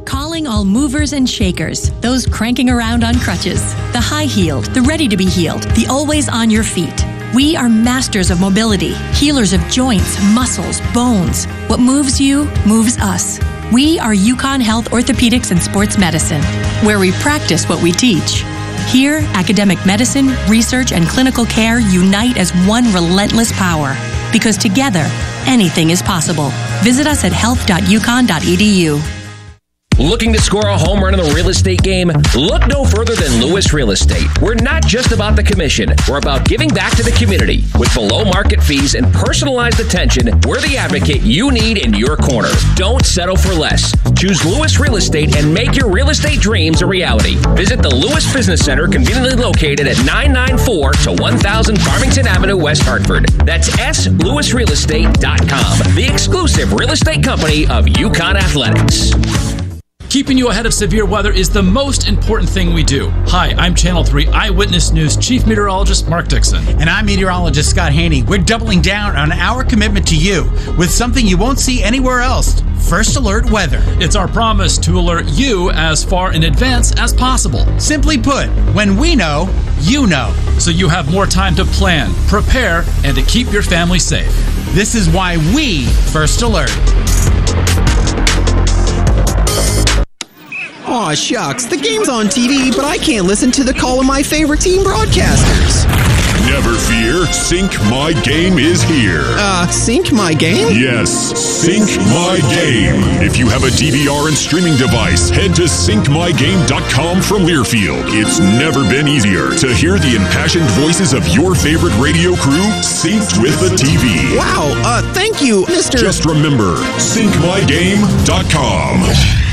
Calling all movers and shakers, those cranking around on crutches, the high heeled, the ready to be healed, the always on your feet. We are masters of mobility, healers of joints, muscles, bones. What moves you moves us. We are UConn Health Orthopedics and Sports Medicine, where we practice what we teach. Here, academic medicine, research, and clinical care unite as one relentless power. Because together, anything is possible. Visit us at health.uconn.edu. Looking to score a home run in the real estate game? Look no further than Lewis Real Estate. We're not just about the commission, we're about giving back to the community. With below market fees and personalized attention, we're the advocate you need in your corner. Don't settle for less. Choose Lewis Real Estate and make your real estate dreams a reality. Visit the Lewis Business Center, conveniently located at 994 to 1000 Farmington Avenue, West Hartford. That's slewisrealestate.com, the exclusive real estate company of UConn Athletics. Keeping you ahead of severe weather is the most important thing we do. Hi, I'm Channel 3 Eyewitness News Chief Meteorologist Mark Dixon. And I'm meteorologist Scott Haney. We're doubling down on our commitment to you with something you won't see anywhere else First Alert Weather. It's our promise to alert you as far in advance as possible. Simply put, when we know, you know. So you have more time to plan, prepare, and to keep your family safe. This is why we First Alert. Aw, shucks. The game's on TV, but I can't listen to the call of my favorite team broadcasters. Never fear. Sync My Game is here. Uh, sync my game? Yes, Sync My Game. If you have a DVR and streaming device, head to syncmygame.com from Learfield. It's never been easier to hear the impassioned voices of your favorite radio crew synced with the TV. Wow, uh, thank you, Mr. Just remember, syncmygame.com.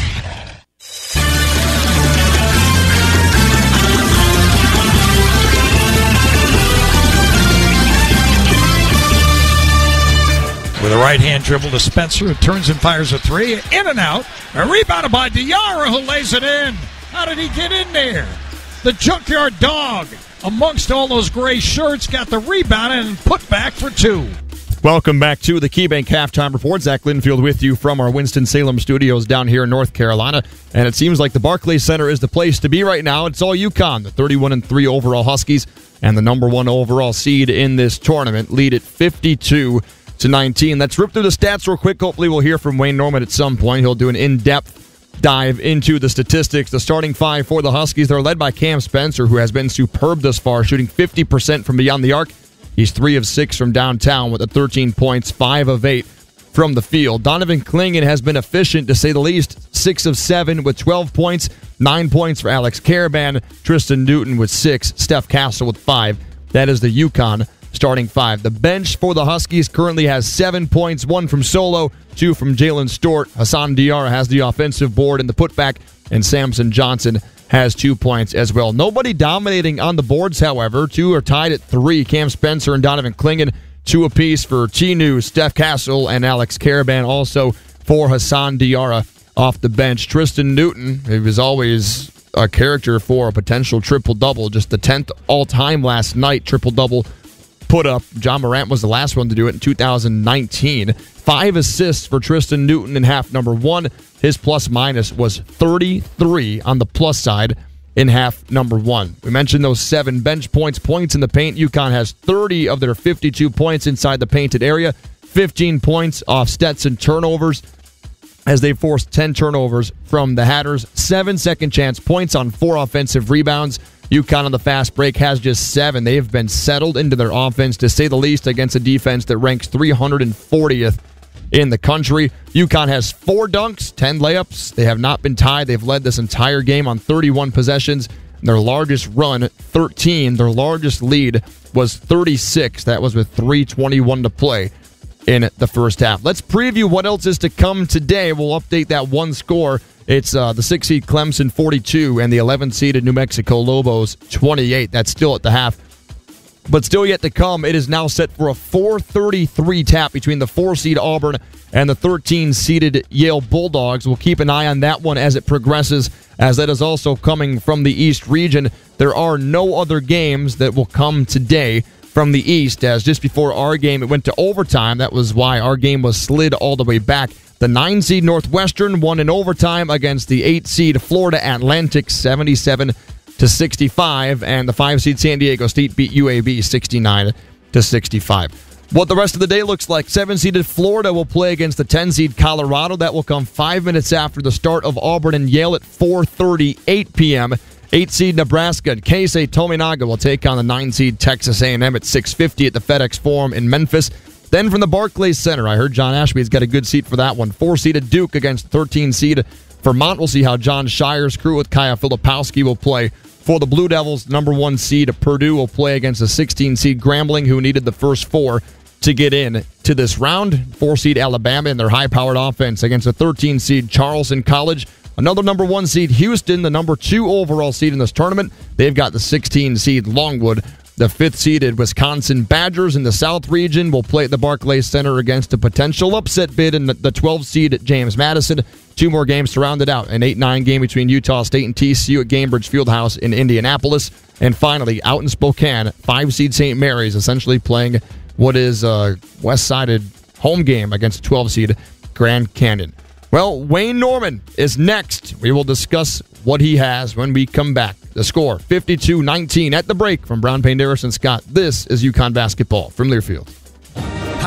With a right hand dribble to Spencer, who turns and fires a three. In and out. A rebound by Diarra, who lays it in. How did he get in there? The junkyard dog, amongst all those gray shirts, got the rebound and put back for two. Welcome back to the KeyBank Halftime Report. Zach Linfield with you from our Winston-Salem studios down here in North Carolina. And it seems like the Barclays Center is the place to be right now. It's all UConn, the 31 and 3 overall Huskies, and the number one overall seed in this tournament, lead at 52 to 19. Let's rip through the stats real quick. Hopefully, we'll hear from Wayne Norman at some point. He'll do an in depth dive into the statistics. The starting five for the Huskies, they're led by Cam Spencer, who has been superb thus far, shooting 50% from beyond the arc. He's three of six from downtown with the 13 points, five of eight from the field. Donovan Clingan has been efficient to say the least, six of seven with 12 points, nine points for Alex Karaban, Tristen Newton with six, Steph Castle with five. That is the UConn starting five. The bench for the Huskies currently has seven points, one from Solo, two from Jaylin Stewart. Hassan Diarra has the offensive board and the putback, and Samson Johnson has two points as well. Nobody dominating on the boards, however. Two are tied at three. Cam Spencer and Donovan Clingan, two apiece for Chinu, Steph Castle, and Alex Karaban. Also for Hassan Diarra off the bench. Tristen Newton, he was always a character for a potential triple double, just the 10th all time last night, triple double put up. Ja Morant was the last one to do it in 2019. Five assists for Tristen Newton in half number one. His plus minus was 33 on the plus side in half number one. We mentioned those seven bench points, points in the paint. UConn has 30 of their 52 points inside the painted area, 15 points off Stetson turnovers as they forced 10 turnovers from the Hatters. Seven second chance points on four offensive rebounds. UConn on the fast break has just seven. They have been settled into their offense, to say the least, against a defense that ranks 340th in the country. UConn has four dunks, 10 layups. They have not been tied. They've led this entire game on 31 possessions. Their largest run, 13. Their largest lead was 36. That was with 321 to play in the first half. Let's preview what else is to come today. We'll update that one score. It's uh, the six seed Clemson 42 and the 11 seeded New Mexico Lobos 28. That's still at the half. But still yet to come, it is now set for a 433 tap between the four seed Auburn and the 13 seeded Yale Bulldogs. We'll keep an eye on that one as it progresses, as that is also coming from the East region. There are no other games that will come today from the East, as just before our game, it went to overtime. That was why our game was slid all the way back. The nine seed Northwestern won in overtime against the eight seed Florida Atlantic 77 to 65, and the five seed San Diego State beat UAB 69 to 65. What the rest of the day looks like seven seeded Florida will play against the 10 seed Colorado. That will come five minutes after the start of Auburn and Yale at 4:38 p.m. Eight seed Nebraska and Keisei Tominaga will take on the nine seed Texas A&M at 6:50 at the FedEx Forum in Memphis. Then from the Barclays Center, I heard John Ashby's got a good seat for that one. Four seeded Duke against 13 seed Vermont. We'll see how Jon Scheyer's crew with Kyle Filipowski will play. For the Blue Devils, number one seed Purdue will play against a 16 seed Grambling, who needed the first four to get in to this round. Four seed Alabama in their high powered offense against a 13 seed Charleston College. Another number one seed Houston, the number two overall seed in this tournament. They've got the 16 seed Longwood. The fifth seeded Wisconsin Badgers in the South region will play at the Barclays Center against a potential upset bid in the 12 seed James Madison. Two more games to round it out. An 8 9 game between Utah State and TCU at Gainbridge Fieldhouse in Indianapolis. And finally, out in Spokane, five seed St. Mary's essentially playing what is a west sided home game against 12 seed Grand Canyon. Well, Wayne Norman is next. We will discuss what he has when we come back. The score 52 19 at the break from Brown Paindiris and Scott. This is UConn basketball from Learfield.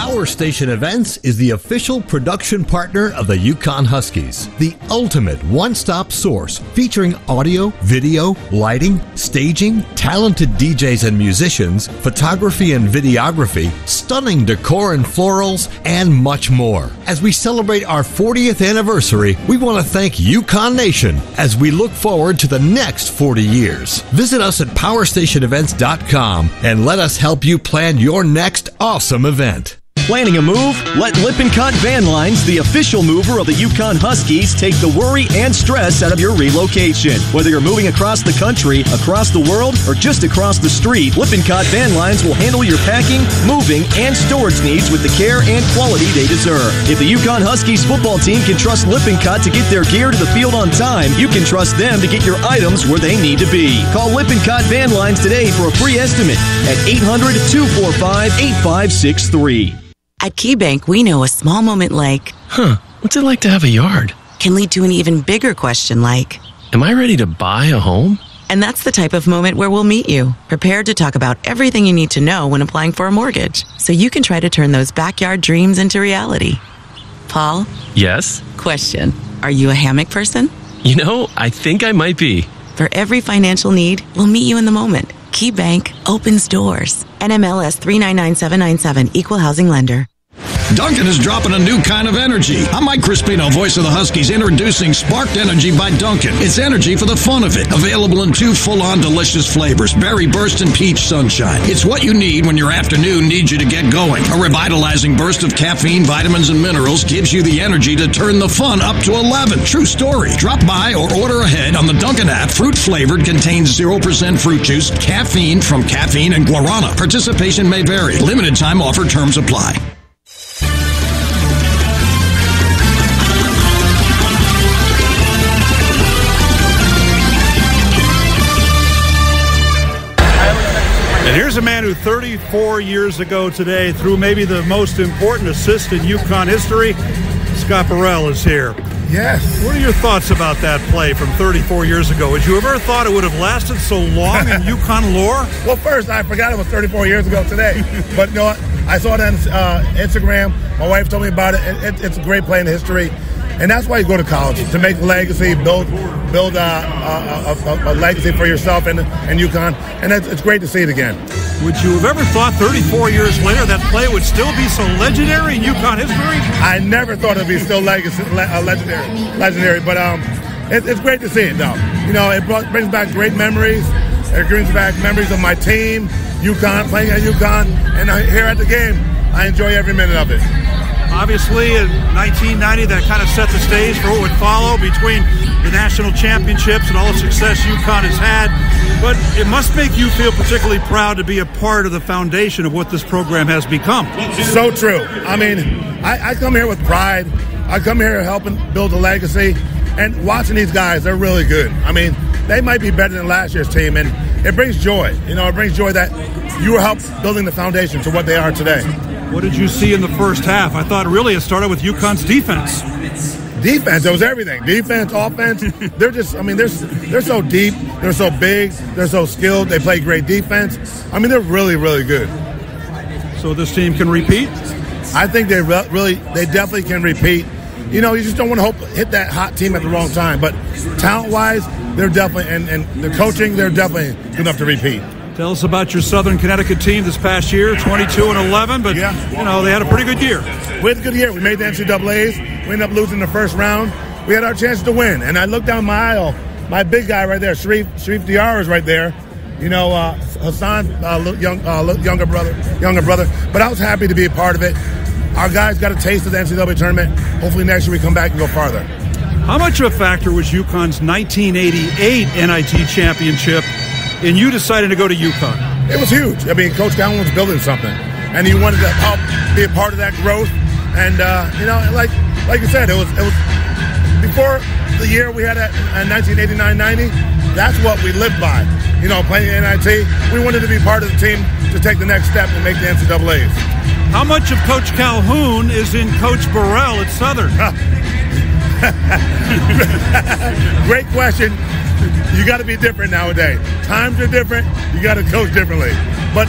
Power Station Events is the official production partner of the UConn Huskies, the ultimate one stop source featuring audio, video, lighting, staging, talented DJs and musicians, photography and videography, stunning decor and florals, and much more. As we celebrate our 40th anniversary, we want to thank UConn Nation as we look forward to the next 40 years. Visit us at powerstationevents.com and let us help you plan your next awesome event. Planning a move? Let Lippincott Van Lines, the official mover of the UConn Huskies, take the worry and stress out of your relocation. Whether you're moving across the country, across the world, or just across the street, Lippincott Van Lines will handle your packing, moving, and storage needs with the care and quality they deserve. If the UConn Huskies football team can trust Lippincott to get their gear to the field on time, you can trust them to get your items where they need to be. Call Lippincott Van Lines today for a free estimate at 800 245 8563. At KeyBank, we know a small moment like, huh, what's it like to have a yard? Can lead to an even bigger question like, am I ready to buy a home? And that's the type of moment where we'll meet you, prepared to talk about everything you need to know when applying for a mortgage, so you can try to turn those backyard dreams into reality. Paul? Yes? Question Are you a hammock person? You know, I think I might be. For every financial need, we'll meet you in the moment. KeyBank opens doors. NMLS 399797, Equal Housing Lender. Dunkin' is dropping a new kind of energy. I'm Mike Crispino, voice of the Huskies, introducing Sparked Energy by Dunkin'. It's energy for the fun of it. Available in two full-on delicious flavors, berry burst and peach sunshine. It's what you need when your afternoon needs you to get going. A revitalizing burst of caffeine, vitamins, and minerals gives you the energy to turn the fun up to 11. True story. Drop by or order ahead on the Dunkin' app. Fruit flavored contains 0% fruit juice, caffeine from caffeine and guarana. Participation may vary. Limited time offer terms apply. And here's a man who 34 years ago today threw maybe the most important assist in UConn history. Scott Burrell is here. Yes. What are your thoughts about that play from 34 years ago? Would you ever thought it would have lasted so long in UConn lore? Well, first, I forgot it was 34 years ago today. but you know what? I saw it on uh, Instagram. My wife told me about it. It, it. It's a great play in history. And that's why you go to college to make legacy, build build a, a, a, a legacy for yourself and and UConn. And it's, it's great to see it again. Would you have ever thought 34 years later that play would still be so legendary in UConn history? I never thought it'd be still legacy, uh, legendary, legendary. But um, it, it's great to see it though. You know, it brought, brings back great memories. It brings back memories of my team, UConn, playing at UConn, and here at the game, I enjoy every minute of it. Obviously, in 1990, that kind of set the stage for what would follow between the national championships and all the success UConn has had. But it must make you feel particularly proud to be a part of the foundation of what this program has become. So true. I mean, I, I come here with pride. I come here helping build a legacy. And watching these guys, they're really good. I mean, they might be better than last year's team, and it brings joy. You know, it brings joy that you were helped building the foundation to what they are today. What did you see in the first half? I thought really it started with UConn's defense. Defense, it was everything. Defense, offense. they're just, I mean, they're they're so deep, they're so big, they're so skilled. They play great defense. I mean, they're really, really good. So this team can repeat. I think they re- really, they definitely can repeat. You know, you just don't want to hope hit that hot team at the wrong time. But talent-wise, they're definitely, and, and the coaching, they're definitely good enough to repeat. Tell us about your Southern Connecticut team this past year, 22 and 11, but yeah. you know they had a pretty good year. We had a good year. We made the NCAA's. We ended up losing the first round. We had our chance to win, and I looked down my aisle. My big guy right there, Sharif Sharif Diarra, is right there. You know, uh, Hassan, uh, young, uh, younger brother, younger brother. But I was happy to be a part of it. Our guys got a taste of the NCAA tournament. Hopefully next year we come back and go farther. How much of a factor was UConn's 1988 NIT championship in you decided to go to UConn? It was huge. I mean, Coach Calhoun was building something, and he wanted to help be a part of that growth. And uh, you know, like like you said, it was it was before the year we had at 1989-90. That's what we lived by. You know, playing NIT, we wanted to be part of the team to take the next step and make the NCAA's. How much of Coach Calhoun is in Coach Burrell at Southern? Great question. You got to be different nowadays. Times are different. You got to coach differently. But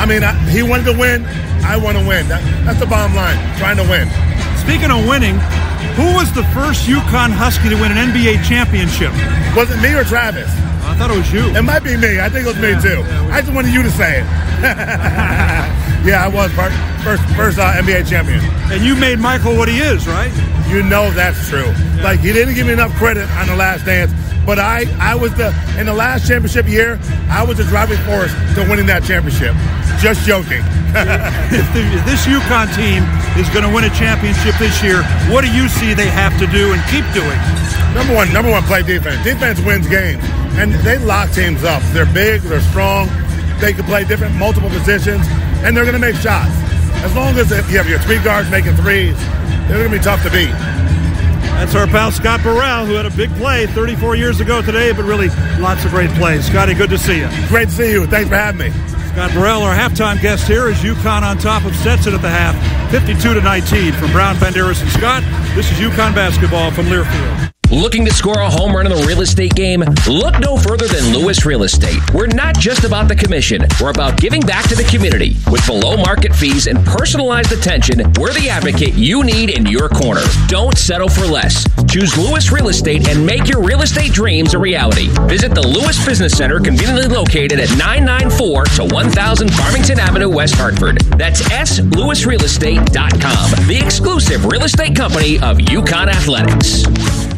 I mean, I, he wanted to win. I want to win. That, that's the bottom line. Trying to win. Speaking of winning, who was the first UConn Husky to win an NBA championship? Was it me or Travis? I thought it was you. It might be me. I think it was me too. I just wanted you to say it. yeah, I was first first, first uh, NBA champion. And you made Michael what he is, right? You know that's true. Like he didn't give me enough credit on the last dance, but I I was the in the last championship year I was the driving force to winning that championship. Just joking. if, the, if this UConn team is going to win a championship this year, what do you see they have to do and keep doing? Number one, number one, play defense. Defense wins games, and they lock teams up. They're big, they're strong, they can play different, multiple positions, and they're going to make shots. As long as you have your three guards making threes, they're going to be tough to beat. That's our pal Scott Burrell, who had a big play 34 years ago today, but really lots of great plays. Scotty, good to see you. Great to see you. Thanks for having me. Scott Burrell, our halftime guest here, is UConn on top of Stetson at the half, 52 to 19 from Brown, Banderas, and Scott. This is UConn basketball from Learfield. Looking to score a home run in the real estate game? Look no further than Lewis Real Estate. We're not just about the commission, we're about giving back to the community. With below market fees and personalized attention, we're the advocate you need in your corner. Don't settle for less. Choose Lewis Real Estate and make your real estate dreams a reality. Visit the Lewis Business Center, conveniently located at 994 to 1000 Farmington Avenue, West Hartford. That's SLewisRealEstate.com, the exclusive real estate company of UConn Athletics.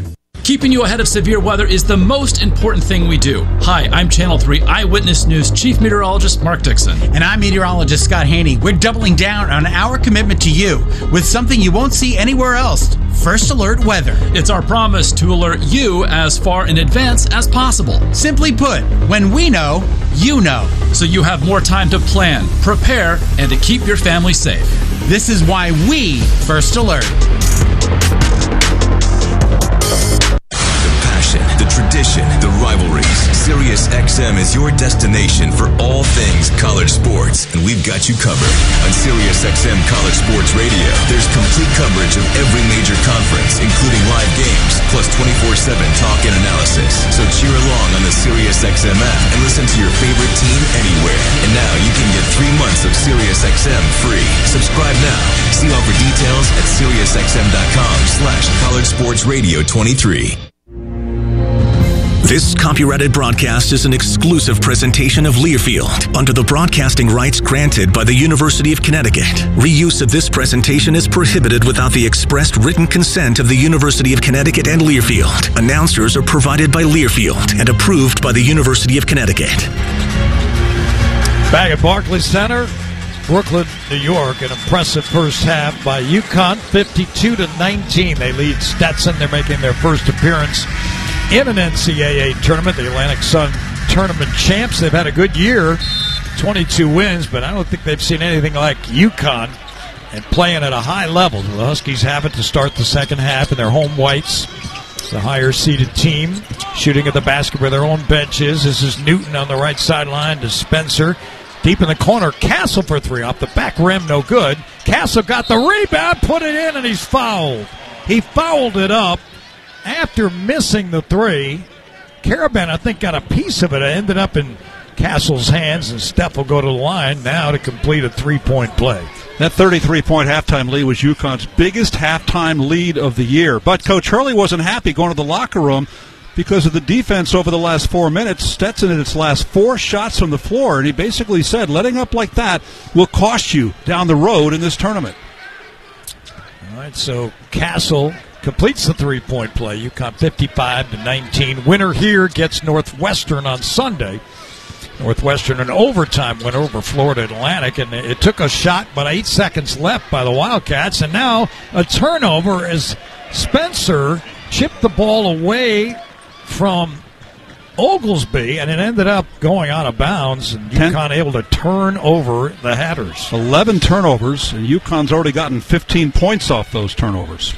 Keeping you ahead of severe weather is the most important thing we do. Hi, I'm Channel 3 Eyewitness News Chief Meteorologist Mark Dixon. And I'm meteorologist Scott Haney. We're doubling down on our commitment to you with something you won't see anywhere else First Alert Weather. It's our promise to alert you as far in advance as possible. Simply put, when we know, you know. So you have more time to plan, prepare, and to keep your family safe. This is why we First Alert. The tradition, the rivalries. Sirius XM is your destination for all things college sports, and we've got you covered. On Sirius XM College Sports Radio, there's complete coverage of every major conference, including live games, plus 24-7 talk and analysis. So cheer along on the Sirius XM app and listen to your favorite team anywhere. And now you can get three months of Sirius XM free. Subscribe now. See offer details at SiriusXM.com slash College Sports Radio 23. This copyrighted broadcast is an exclusive presentation of Learfield under the broadcasting rights granted by the University of Connecticut. Reuse of this presentation is prohibited without the expressed written consent of the University of Connecticut and Learfield. Announcers are provided by Learfield and approved by the University of Connecticut. Back at Barclays Center, Brooklyn, New York, an impressive first half by UConn, 52 to 19. They lead Stetson. They're making their first appearance in an NCAA tournament, the Atlantic Sun tournament champs. They've had a good year, 22 wins, but I don't think they've seen anything like UConn and playing at a high level. The Huskies have it to start the second half in their home whites. The higher seeded team shooting at the basket where their own bench is. This is Newton on the right sideline to Spencer. Deep in the corner, Castle for three off the back rim, no good. Castle got the rebound, put it in, and he's fouled. He fouled it up after missing the three, Karaban, I think, got a piece of it. It ended up in Castle's hands, and Steph will go to the line now to complete a three point play. That 33 point halftime lead was UConn's biggest halftime lead of the year. But Coach Hurley wasn't happy going to the locker room because of the defense over the last four minutes. Stetson had its last four shots from the floor, and he basically said, letting up like that will cost you down the road in this tournament. All right, so Castle completes the three point play. UConn 55 to 19. Winner here gets Northwestern on Sunday. Northwestern an overtime win over Florida Atlantic, and it took a shot, but eight seconds left by the Wildcats, and now a turnover as Spencer chipped the ball away from Oglesby, and it ended up going out of bounds, and UConn able to turn over the Hatters. 11 turnovers, and UConn's already gotten 15 points off those turnovers.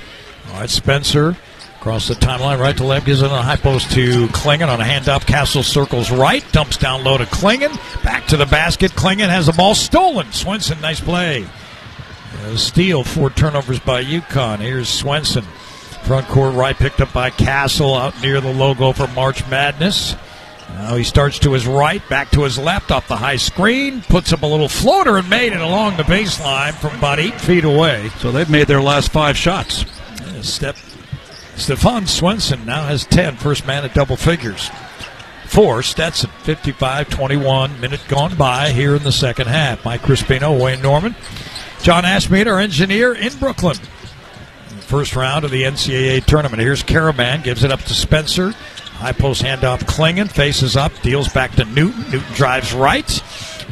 All right, Spencer across the timeline, right to left, gives it on a high post to Clingan on a handoff. Castle circles right, dumps down low to Clingan. Back to the basket. Clingan has the ball stolen. Swenson, nice play. Uh, steal, four turnovers by UConn. Here's Swenson. Front court right, picked up by Castle out near the logo for March Madness. Now he starts to his right, back to his left, off the high screen, puts up a little floater and made it along the baseline from about eight feet away. So they've made their last five shots. Step. Stephan Swenson now has 10, first man at double figures. Four, Stetson, 55 21, minute gone by here in the second half. Mike Crispino, Wayne Norman, John Ashmead, our engineer in Brooklyn. First round of the NCAA tournament. Here's Karaban, gives it up to Spencer. High post handoff, Clingan faces up, deals back to Newton. Newton drives right.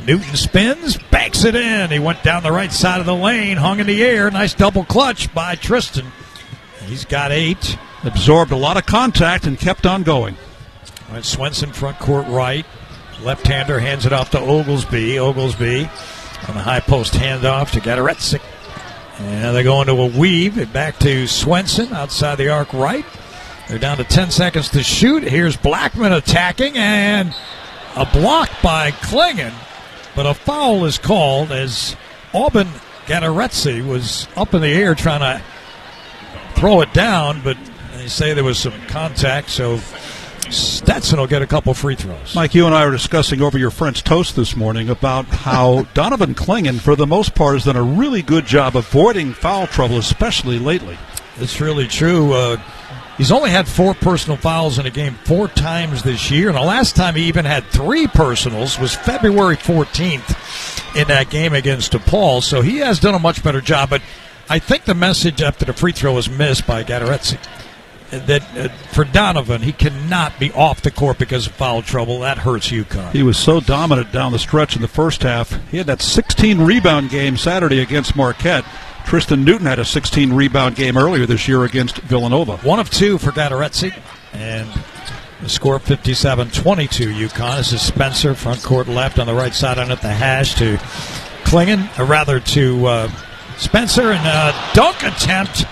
Newton spins, banks it in. He went down the right side of the lane, hung in the air. Nice double clutch by Tristen. He's got eight. Absorbed a lot of contact and kept on going. Swenson front court right. Left hander hands it off to Oglesby. Oglesby on the high post handoff to Gateretse. And they're going to a weave. It back to Swenson outside the arc right. They're down to 10 seconds to shoot. Here's Blackmon attacking and a block by Clingan. But a foul is called as Aubin Gateretse was up in the air trying to throw it down, but they say there was some contact, so Stetson will get a couple free throws. Mike, you and I were discussing over your French toast this morning about how Donovan Clingan, for the most part, has done a really good job avoiding foul trouble, especially lately. It's really true. Uh, he's only had four personal fouls in a game four times this year, and the last time he even had three personals was February 14th in that game against DePaul. So he has done a much better job. But I think the message after the free throw was missed by Gateretse that uh, for Donovan, he cannot be off the court because of foul trouble. That hurts UConn. He was so dominant down the stretch in the first half. He had that 16 rebound game Saturday against Marquette. Tristen Newton had a 16 rebound game earlier this year against Villanova. One of two for Gateretse. And the score 57 22 UConn. This is Spencer, front court left on the right side on at the hash to Clingan, or rather to uh, Spencer, and a dunk attempt